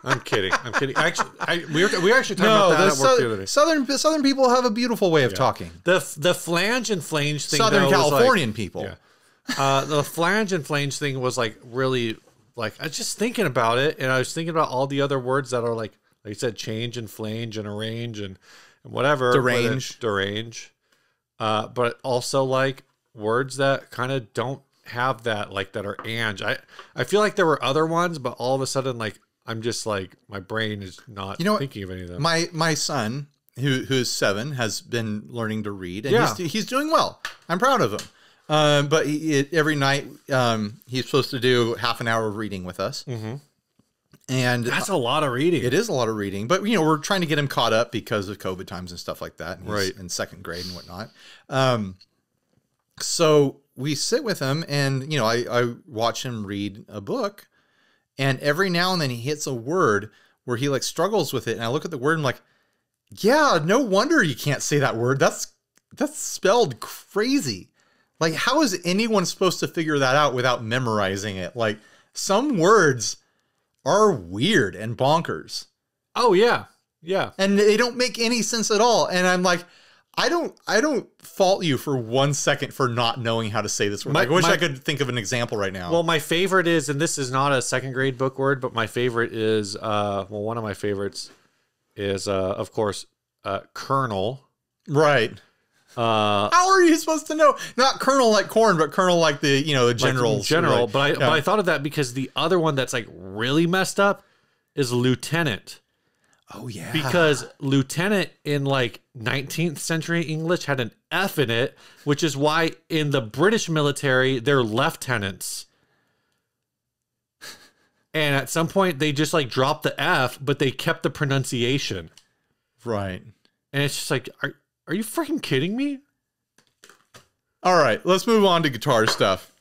I'm kidding. I'm kidding. Actually, I, we were we were actually talking No, about that the at work the other day. southern southern people have a beautiful way of talking. The the flange and flange thing. Southern though, was like- Californian people. Yeah. Uh, the flange and flange thing was like really like I was just thinking about it, and I was thinking about all the other words that are like like you said, change and flange and arrange and, and whatever. Derange. derange. Uh, but also like words that kind of don't have that like that are ange. I I feel like there were other ones, but all of a sudden like I'm just like my brain is not You know thinking of any of them. My my son, who who is seven, has been learning to read, and Yeah. he's he's doing well. I'm proud of him. Um, but he, it, every night um, he's supposed to do half an hour of reading with us, Mhm. and That's a lot of reading. it is a lot of reading. But you know, we're trying to get him caught up because of COVID times and stuff like that. and Right. in second grade and whatnot. Um, so we sit with him, and you know, I, I watch him read a book, and every now and then he hits a word where he like struggles with it, and I look at the word and I'm like, Yeah, no wonder you can't say that word. That's that's spelled crazy. Like how is anyone supposed to figure that out without memorizing it? Like some words are weird and bonkers. Oh yeah, yeah. And they don't make any sense at all. And I'm like I don't I don't fault you for one second for not knowing how to say this word. My- Like, I wish my- I could think of an example right now. Well, my favorite is, and this is not a second grade book word, but my favorite is, uh, well, one of my favorites is, uh, of course, uh, Colonel. right. Uh, How are you supposed to know? Not colonel like corn, but colonel like the you know the like, general. in general, but I, yeah. but I thought of that because the other one that's like really messed up is Lieutenant. oh yeah, because lieutenant in like 19th century English had an F in it, which is why in the British military they're lieutenants. And at some point they just like dropped the F, but they kept the pronunciation. right. And it's just like, are, are you freaking kidding me? All right, let's move on to guitar stuff.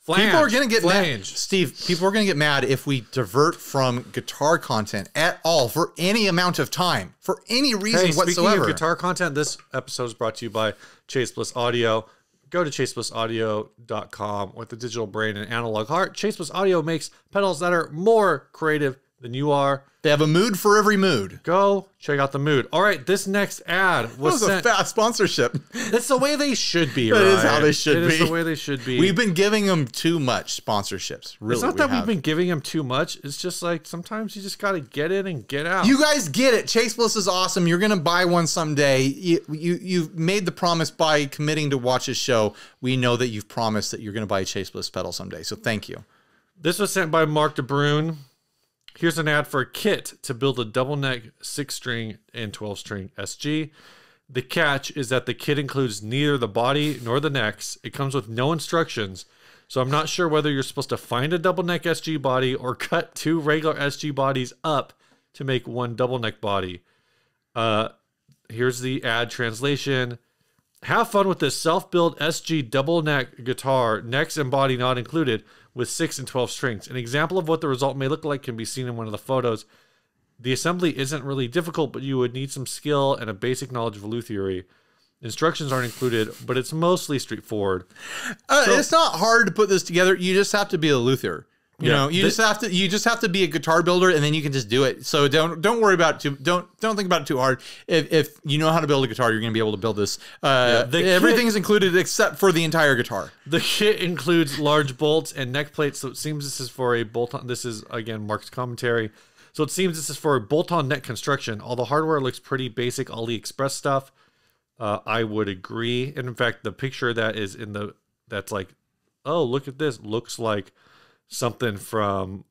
Flange, People are gonna get mad. Steve. People are gonna get mad if we divert from guitar content at all for any amount of time, for any reason Hey, speaking whatsoever. of guitar content, this episode is brought to you by Chase Bliss Audio. Go to chaseblissaudio.com with the digital brain and analog heart. Chase Bliss Audio makes pedals that are more creative than you are. they have a mood for every mood. Go check out the mood. All right, this next ad was was a sent. fast sponsorship. That's the way they should be. [LAUGHS] That is right? how they should It is be. the way they should be. We've been giving them too much sponsorships. Really, it's not we that have. we've been giving them too much. It's just like sometimes you just got to get in and get out. You guys get it. Chase Bliss is awesome. You're gonna buy one someday. You, you you've made the promise by committing to watch his show. We know that you've promised that you're gonna buy a Chase Bliss pedal someday. So thank you. This was sent by Mark DeBrune. Here's an ad for a kit to build a double neck six string and 12 string SG. The catch is that the kit includes neither the body nor the necks. It comes with no instructions. So I'm not sure whether you're supposed to find a double neck SG body or [LAUGHS] cut two regular SG bodies up to make one double neck body. Uh, here's the ad translation. Have fun with this self-built SG double neck guitar, necks and body not included, with 6 and 12 strings. An example of what the result may look like can be seen in one of the photos. The assembly isn't really difficult, but you would need some skill and a basic knowledge of lute theory. Instructions aren't included, but it's mostly straightforward. Uh, it's not hard to put this together. You just have to be a luthier. You Yeah. know, you The- just have to you just have to be a guitar builder, and then you can just do it. So don't don't worry about it too. Don't don't think about it too hard. If if you know how to build a guitar, you're going to be able to build this. Uh, the kit- everything's included except for the entire guitar. The kit includes large bolts and neck plates, so it seems this is for a bolt on. This is, again, Mark's commentary. So it seems this is for a bolt on neck construction. All the hardware looks pretty basic AliExpress stuff. Uh, I would agree. And in fact, the picture that is in the that's like, oh, look at this, looks like something from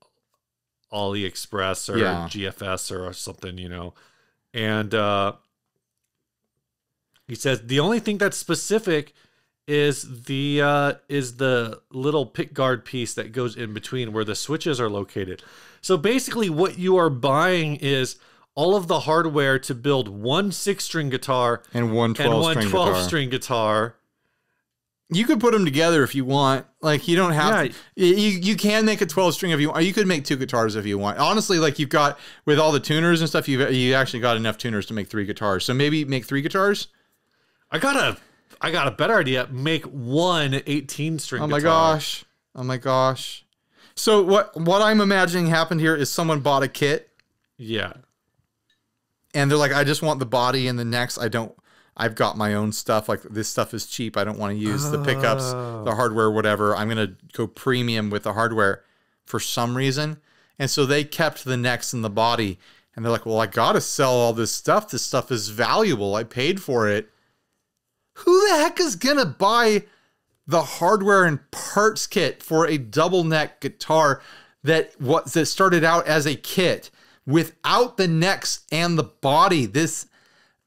AliExpress or Yeah. GFS or something, you know. And uh, he says the only thing that's specific is the uh, is the little pick guard piece that goes in between where the switches are located. So basically, what you are buying is all of the hardware to build one six string guitar And one and one string 12 guitar. string guitar. You could put them together if you want. Like you don't have. Yeah. To, you you can make a twelve string if you want. You could make two guitars if you want. Honestly, like you've got with all the tuners and stuff, you you actually got enough tuners to make three guitars. So maybe make three guitars. I got a I got a better idea. Make one 18 string Oh my guitar. gosh. Oh my gosh. So what what I'm imagining happened here is someone bought a kit Yeah. and they're like, I just want the body and the necks. I don't. I've got my own stuff. Like this stuff is cheap. I don't want to use the pickups, the oh. hardware, whatever. I'm gonna go premium with the hardware for some reason. And so they kept the necks and the body. And they're like, well, I gotta sell all this stuff. This stuff is valuable. I paid for it. Who the heck is gonna buy the hardware and parts kit for a double neck guitar that what that started out as a kit without the necks and the body? This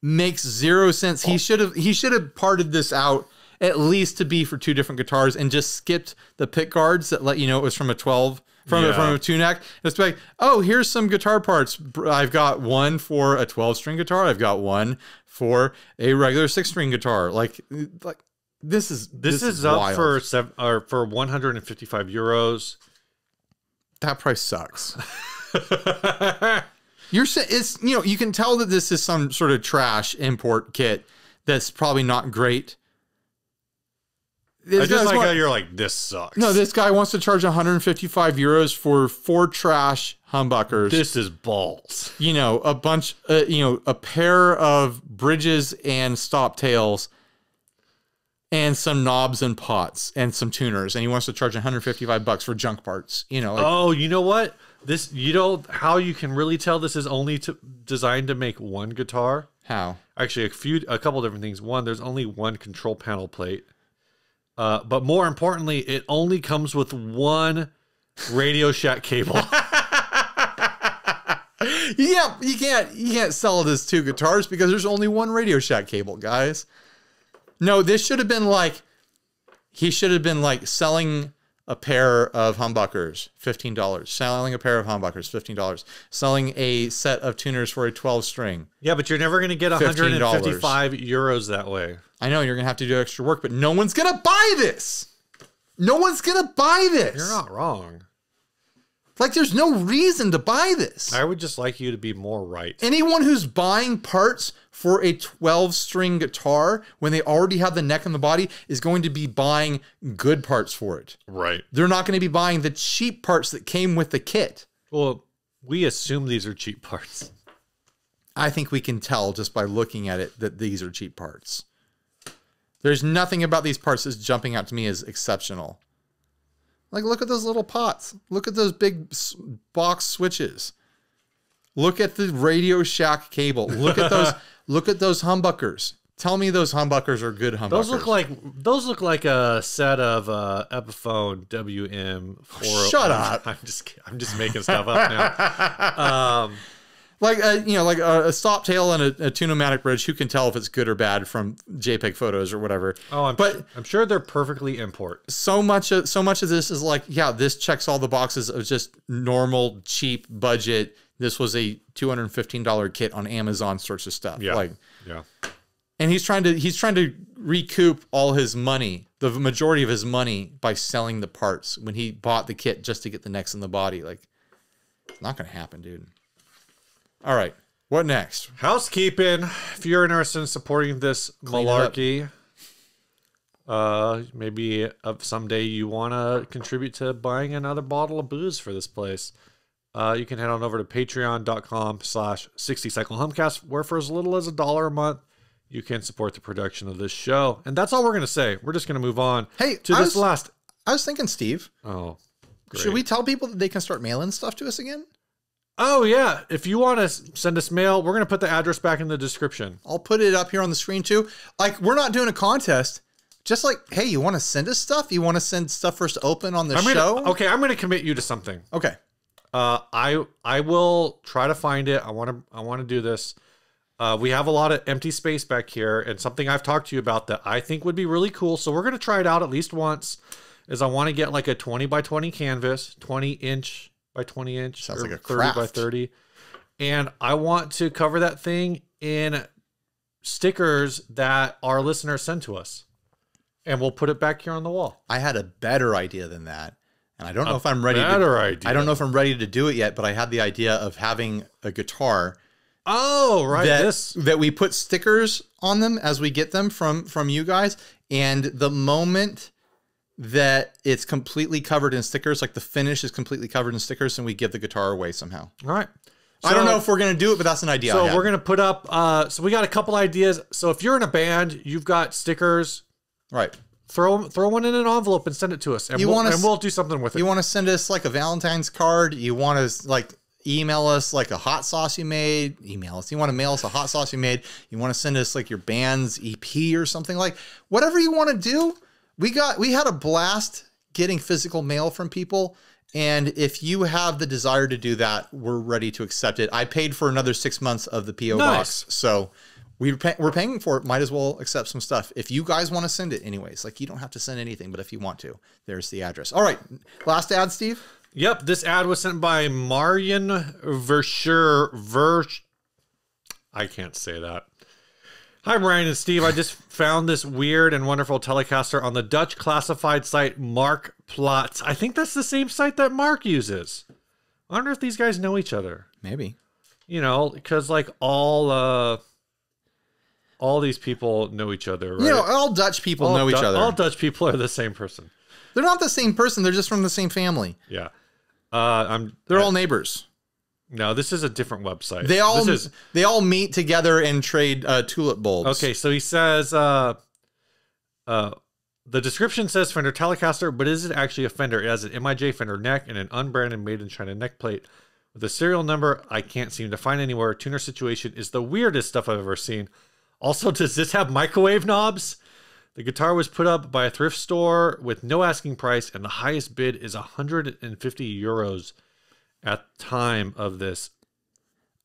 makes zero sense. He oh. should have he should have parted this out at least to be for two different guitars and just skipped the pick guards that let you know it was from a 12 from a, from a two neck. It's like, oh, here's some guitar parts. I've got one for a 12 string guitar. I've got one for a regular six string guitar. Like like this is This, is, up wild. for seven, or for 155 euros. that price sucks. [LAUGHS] You're it's you know you can tell that this is some sort of trash import kit that's probably not great. I This just like how you're like, this sucks. no, this guy wants to charge 155 euros for four trash humbuckers. this is balls. you know, a bunch, uh, you know, a pair of bridges and stop tails, and some knobs and pots and some tuners, and he wants to charge 155 bucks for junk parts. You know, like, Oh, you know what? This you know how you can really tell this is only to, designed to make one guitar. how? Actually, a few, a couple different things. One, there's only one control panel plate. Uh, but more importantly, it only comes with one Radio Shack cable. [LAUGHS] Yeah, you can't you can't sell it as two guitars because there's only one Radio Shack cable, guys. No, this should have been like he should have been like selling a pair of humbuckers, fifteen dollars. Selling a pair of humbuckers, fifteen dollars. Selling a set of tuners for a twelve string. yeah, but you're never going to get $15. 155 euros that way. I know you're gonna have to do extra work, but no one's gonna buy this. No one's gonna buy this. You're not wrong. Like, there's no reason to buy this. I would just like you to be more right. Anyone who's buying parts for a 12 string guitar when they already have the neck and the body is going to be buying good parts for it. Right. They're not going to be buying the cheap parts that came with the kit. Well, we assume these are cheap parts. I think we can tell just by looking at it that these are cheap parts. There's nothing about these parts that's jumping out to me as exceptional. Like, look at those little pots. Look at those big box switches. Look at the Radio Shack cable. Look at those. [LAUGHS] look at those humbuckers. Tell me those humbuckers are good humbuckers. Those look like those look like a set of uh, Epiphone WM. 40 Shut up. [LAUGHS] I'm just I'm just making stuff up now. [LAUGHS] Um, like a, you know, like a, a stop tail and a, a Tune-o-matic bridge. Who can tell if it's good or bad from JPEG photos or whatever? oh, I'm But- I'm sure they're perfectly import. so much of so much of this is like yeah this checks all the boxes of just normal cheap budget this was a $215 kit on amazon sorts of stuff Yeah. like Yeah. and he's trying to he's trying to recoup all his money the majority of his money by selling the parts when he bought the kit just to get the necks and the body like it's not gonna happen dude all right what next Housekeeping. If you're interested in supporting this it up. malarkey, uh, maybe someday you want to contribute to buying another bottle of booze for this place. Uh, you can head on over to patreon.com slash 60 cycle humcast where for as little as a dollar a month you can support the production of this show and that's all we're going to say we're just going to move on Hey, to I this was- last i was thinking steve oh great. should we tell people that they can start mailing stuff to us again oh yeah if you want to send us mail we're going to put the address back in the description I'll put it up here on the screen too. Like we're not doing a contest. Just like, hey, you want to send us stuff? You want to send stuff for us to open on the I'm show? gonna, okay i'm going to commit you to something Okay. Uh, I I will try to find it. I want to I want to do this. Uh, we have a lot of empty space back here, and something I've talked to you about that I think would be really cool. So we're gonna try it out at least once. Is I want to get like a twenty by twenty canvas, twenty inch by twenty inch, Sounds or like a thirty by thirty, and I want to cover that thing in stickers that our listeners send to us, and we'll put it back here on the wall. I had a better idea than that. And I don't know if I'm ready Better to idea. I don't know if I'm ready to do it yet, but I had the idea of having a guitar Oh, right. that this that we put stickers on them as we get them from from you guys and the moment that it's completely covered in stickers like the finish is completely covered in stickers and we give the guitar away somehow. all right. I don't know if we're going to do it but that's an idea. So we're gonna put up. Uh, so we got a couple ideas. So if you're in a band, you've got stickers. right. Throw throw one in an envelope and send it to us, and, You we'll, wanna and we'll do something with it. You want to send us like a Valentine's card? You want to like email us like a hot sauce you made? Email us. You want to mail us a hot sauce you made? You want to send us like your band's EP or something like whatever you want to do. We got we had a blast getting physical mail from people. And if you have the desire to do that, we're ready to accept it. I paid for another six months of the PO Nice. box, so we're, pay- we're paying for it. Might as well accept some stuff. If you guys want to send it, anyways, like you don't have to send anything, but if you want to, there's the address. All right, last ad, Steve. Yep, this ad was sent by Marion Verscher Versch. I can't say that. Hi, Ryan and Steve. I just found this weird and wonderful Telecaster on the Dutch classified site Mark Plots. I think that's the same site that Mark uses. I wonder if these guys know each other. Maybe. you know, because like all uh all these people know each other, right? You know, all Dutch people all know each other. All Dutch people are the same person. They're not the same person. They're just from the same family. Yeah. Uh, I'm. They're all neighbors. No, this is a different website. They all This is they all meet together and trade uh, tulip bulbs. okay. So he says, uh, uh, the description says Fender Telecaster, but is it actually a Fender? It has an MIJ Fender neck and an unbranded made in China neck plate with a serial number I can't seem to find anywhere. Tuner situation is the weirdest stuff I've ever seen. Also, [LAUGHS] does this have microwave knobs? The guitar was put up by a thrift store with no asking price, and the highest bid is 150 euros at time of this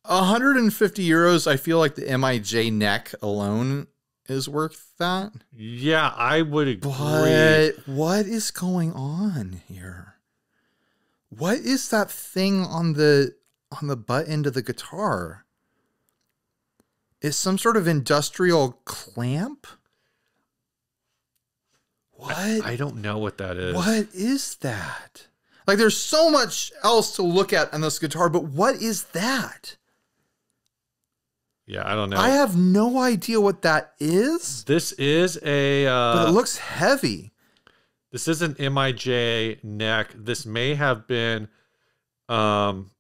150 euros. I feel like the MIJ neck alone is worth that. Yeah, I would agree. But what is going on here? What is that thing on the on the butt end of the guitar? Is some sort of industrial clamp? What? I don't know what that is. What is that? Like, there's so much else to look at on this guitar, but what is that? Yeah, I don't know. I have no idea what that is, this is a uh, but it looks heavy. this is an MIJ neck. This may have been um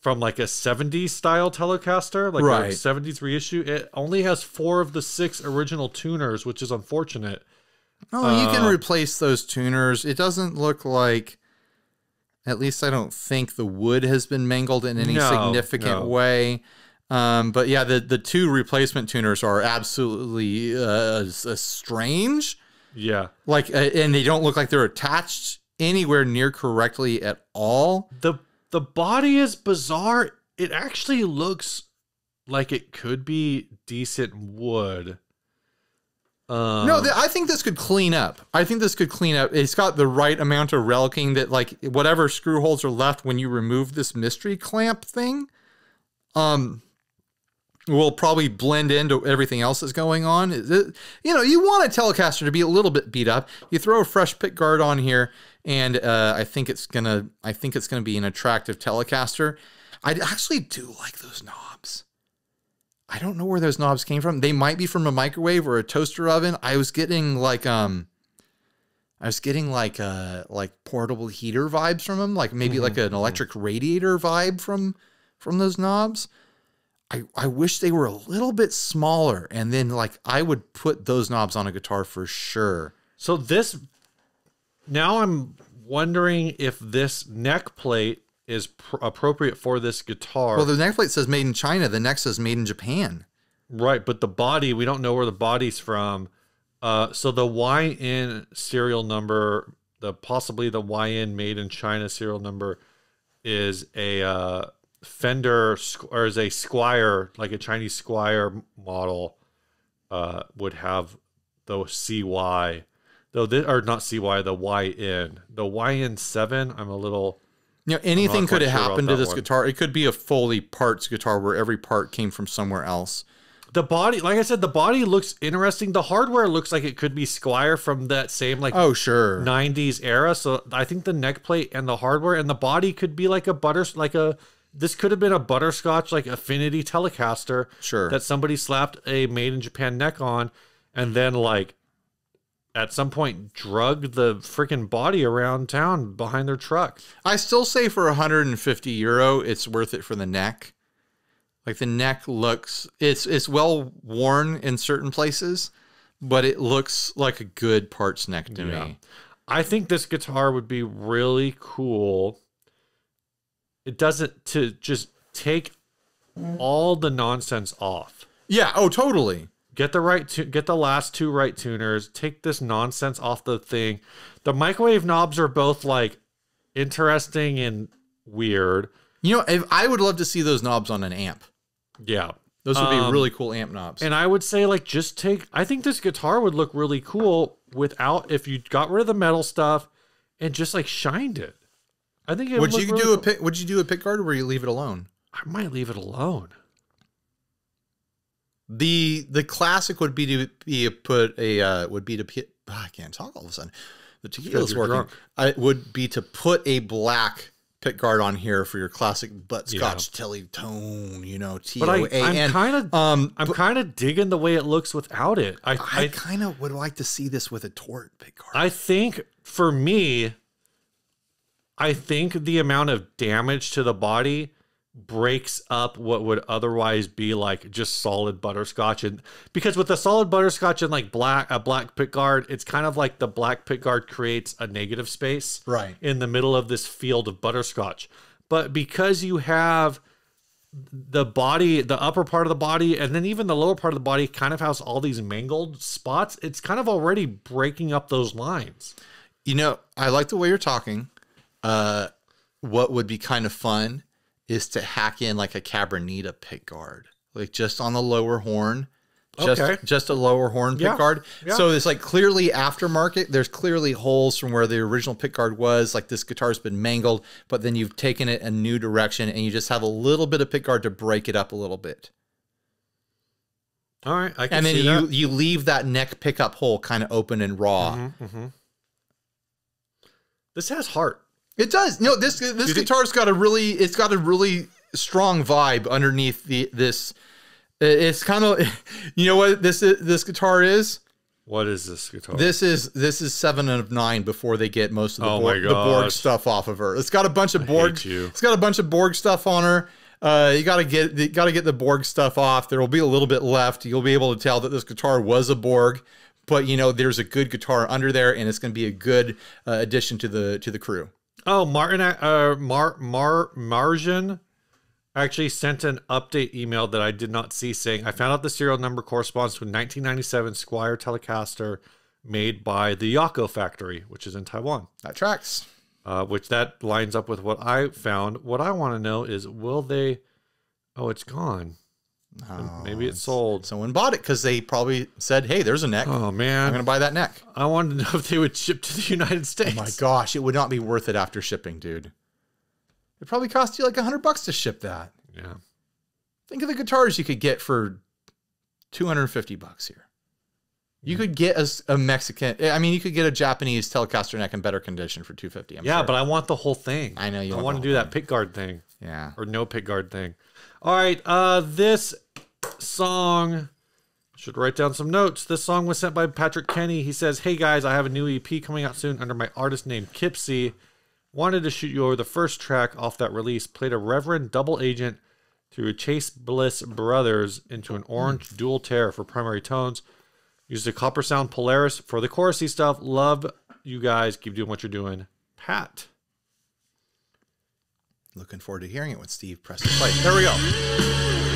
from like a 70s style Telecaster, like a Right. 70s reissue. It only has four of the six original tuners, which is unfortunate. Oh, you can Uh, replace those tuners. It doesn't look like, at least I don't think the wood has been mangled in any No, significant no. way. Um, but yeah, the the two replacement tuners are absolutely uh, uh, strange. Yeah. Like, uh, and they don't look like they're attached anywhere near correctly at all. The the body is bizarre. It actually looks like it could be decent wood. Um, No, th- I think this could clean up. I think this could clean up. It's got the right amount of relicking that, like, whatever screw holes are left when you remove this mystery clamp thing, um, will probably blend into everything else that's going on. It- you know, you want a Telecaster to be a little bit beat up. You throw a fresh pick guard on here, and uh, I think it's gonna. I think it's gonna be an attractive Telecaster. I actually do like those knobs. I don't know where those knobs came from. They might be from a microwave or a toaster oven. I was getting like um I was getting like uh like portable heater vibes from them, like maybe like an electric radiator vibe from from those knobs. I I wish they were a little bit smaller and then like I would put those knobs on a guitar for sure. So this now I'm wondering if this neck plate is pr- appropriate for this guitar. Well, the neck plate says made in China, the neck says made in Japan. right, but the body, we don't know where the body's from. Uh, so the YN serial number, the possibly the YN made in China serial number is a uh, Fender or is a Squier, like a Chinese Squier model, uh, would have the CY. Though this, or not CY, the YN. The YN7, I'm a little You know, anything could have sure happened to this one. guitar. It could be a fully parts guitar where every part came from somewhere else. The body, like I said, the body looks interesting. The hardware looks like it could be Squier from that same like Oh, sure. 90s era. So I think the neck plate and the hardware and the body could be like a butter, like a this could have been a butterscotch like Affinity Telecaster Sure. that somebody slapped a made in Japan neck on, and then like at some point drug the freaking body around town behind their truck. I still say for 150 euro, it's worth it for the neck. Like the neck looks, it's it's well worn in certain places, but it looks like a good parts neck to Yeah. me. I think this guitar would be really cool. It doesn't to just take all the nonsense off. Yeah. Oh, totally. Get the right tu- get the last two right tuners. Take this nonsense off the thing. The microwave knobs are both like interesting and weird. You know, if I would love to see those knobs on an amp. Yeah. Those would be Um, really cool amp knobs. And I would say like just take I think this guitar would look really cool without if you got rid of the metal stuff and just like shined it. I think it would look you really do a cool. pick? Would you do a pick guard, or would you leave it alone? I might leave it alone. The the classic would be to be put a uh, would be to put, I can't talk all of a sudden. The tequila's working. drunk. I would be to put a black pick guard on here for your classic butterscotch telly tone, you know, T O A I'm kind of, Um, I'm kind of digging the way it looks without it. I, I I, kind of would like to see this with a tort pick guard. I think for me, I think the amount of damage to the body breaks up what would otherwise be like just solid butterscotch and because with the solid butterscotch and like black a black pit guard it's kind of like the black pit guard creates a negative space Right. in the middle of this field of butterscotch but because you have the body the upper part of the body and then even the lower part of the body kind of has all these mangled spots it's kind of already breaking up those lines You know, I like the way you're talking. Uh, what would be kind of fun is to hack in like a Cabronita pick guard, like just on the lower horn. Just, Okay. just a lower horn pick Yeah, guard. yeah. So it's like clearly aftermarket. There's clearly holes from where the original pick guard was. Like this guitar's been mangled, but then you've taken it a new direction and you just have a little bit of pick guard to break it up a little bit. all right i can And then see you that. you leave that neck pickup hole kind of open and raw. Mhm. this has heart It does. No, this this think- guitar's got a really it's got a really strong vibe underneath the this. It's kind of [LAUGHS] you know what this is, this guitar is. what is this guitar This is this is seven of nine before they get most of the Oh Borg, the Borg stuff off of her. It's got a bunch of Borg. It's got a bunch of Borg stuff on her. Uh, you got to get you got to get the Borg stuff off. There will be a little bit left. You'll be able to tell that this guitar was a Borg, but you know there's a good guitar under there, and it's going to be a good uh, addition to the to the crew. Oh, Martin, uh, Mar, Mar, Margin actually sent an update email that I did not see saying, I found out the serial number corresponds to a 1997 Squier Telecaster made by the Yako factory, which is in Taiwan. That tracks. Uh, which that lines up with what I found. What I want to know is, will they? Oh, it's gone. Oh, Maybe it oh, sold. Someone bought it because they probably said, "Hey, there's a neck. Oh man, I'm gonna buy that neck." I wanted to [LAUGHS] know if they would ship to the United States. Oh my gosh, it would not be worth it after shipping, dude. It probably cost you like a hundred bucks to ship that. Yeah. Think of the guitars you could get for two hundred and fifty bucks here. You could get a Mexican. I mean, you could get a Japanese Telecaster neck in better condition for two fifty. Yeah, but I want the whole thing. I know you I want want to do whole that pick guard thing. yeah, or no pick guard thing. All right, uh, this song should write down some notes. This song was sent by Patrick Kenny. He says, "Hey guys, I have a new EP coming out soon under my artist name Kipsy. Wanted to shoot you over the first track off that release. Played a Reverend double agent through Chase Bliss Brothers into an orange Dual Terror for primary tones. Used the Copper Sound Polaris for the chorusy stuff. Love you guys. Keep doing what you're doing, Pat." looking forward to hearing it when Steve presses play. There we go.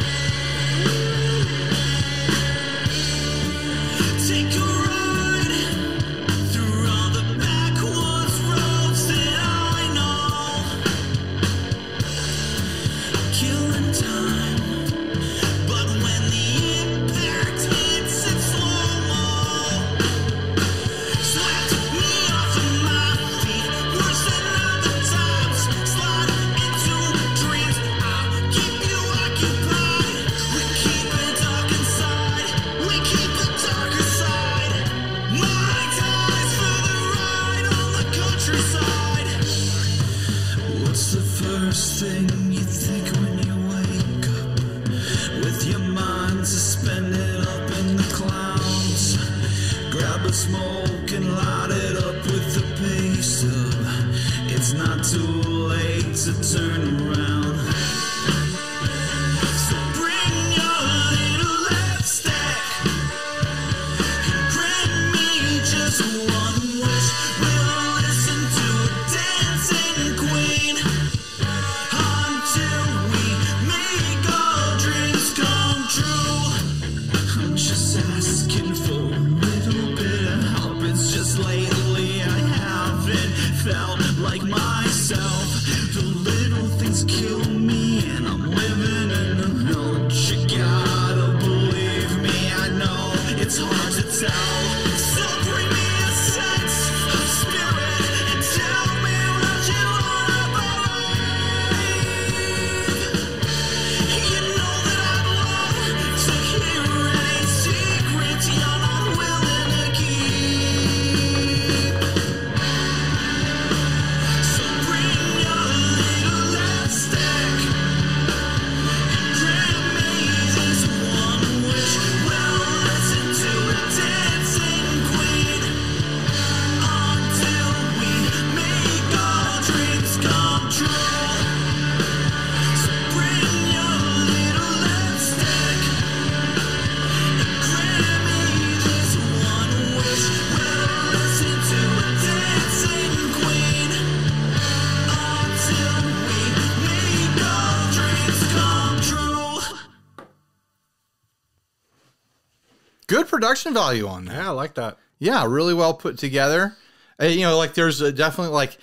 Production value on that. Yeah, I like that. Yeah, really well put together. Uh, you know, like there's a definitely like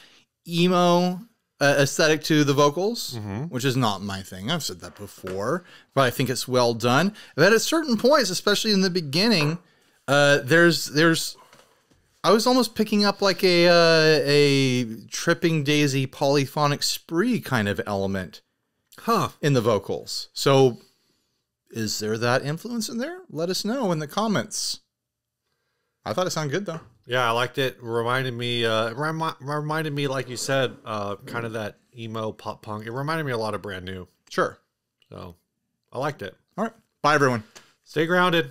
emo uh, aesthetic to the vocals, which is not my thing. I've said that before, but I think it's well done. But at certain points, especially in the beginning, uh, there's there's I was almost picking up like a uh, a tripping daisy polyphonic spree kind of element Huh. in the vocals. So is there that influence in there? Let us know in the comments. I thought it sounded good though. Yeah, I liked it. Reminded me, uh, remi- reminded me, like you said, uh, kind of that emo pop punk. It reminded me a lot of brand new. Sure. So I liked it. All right. Bye everyone. Stay grounded.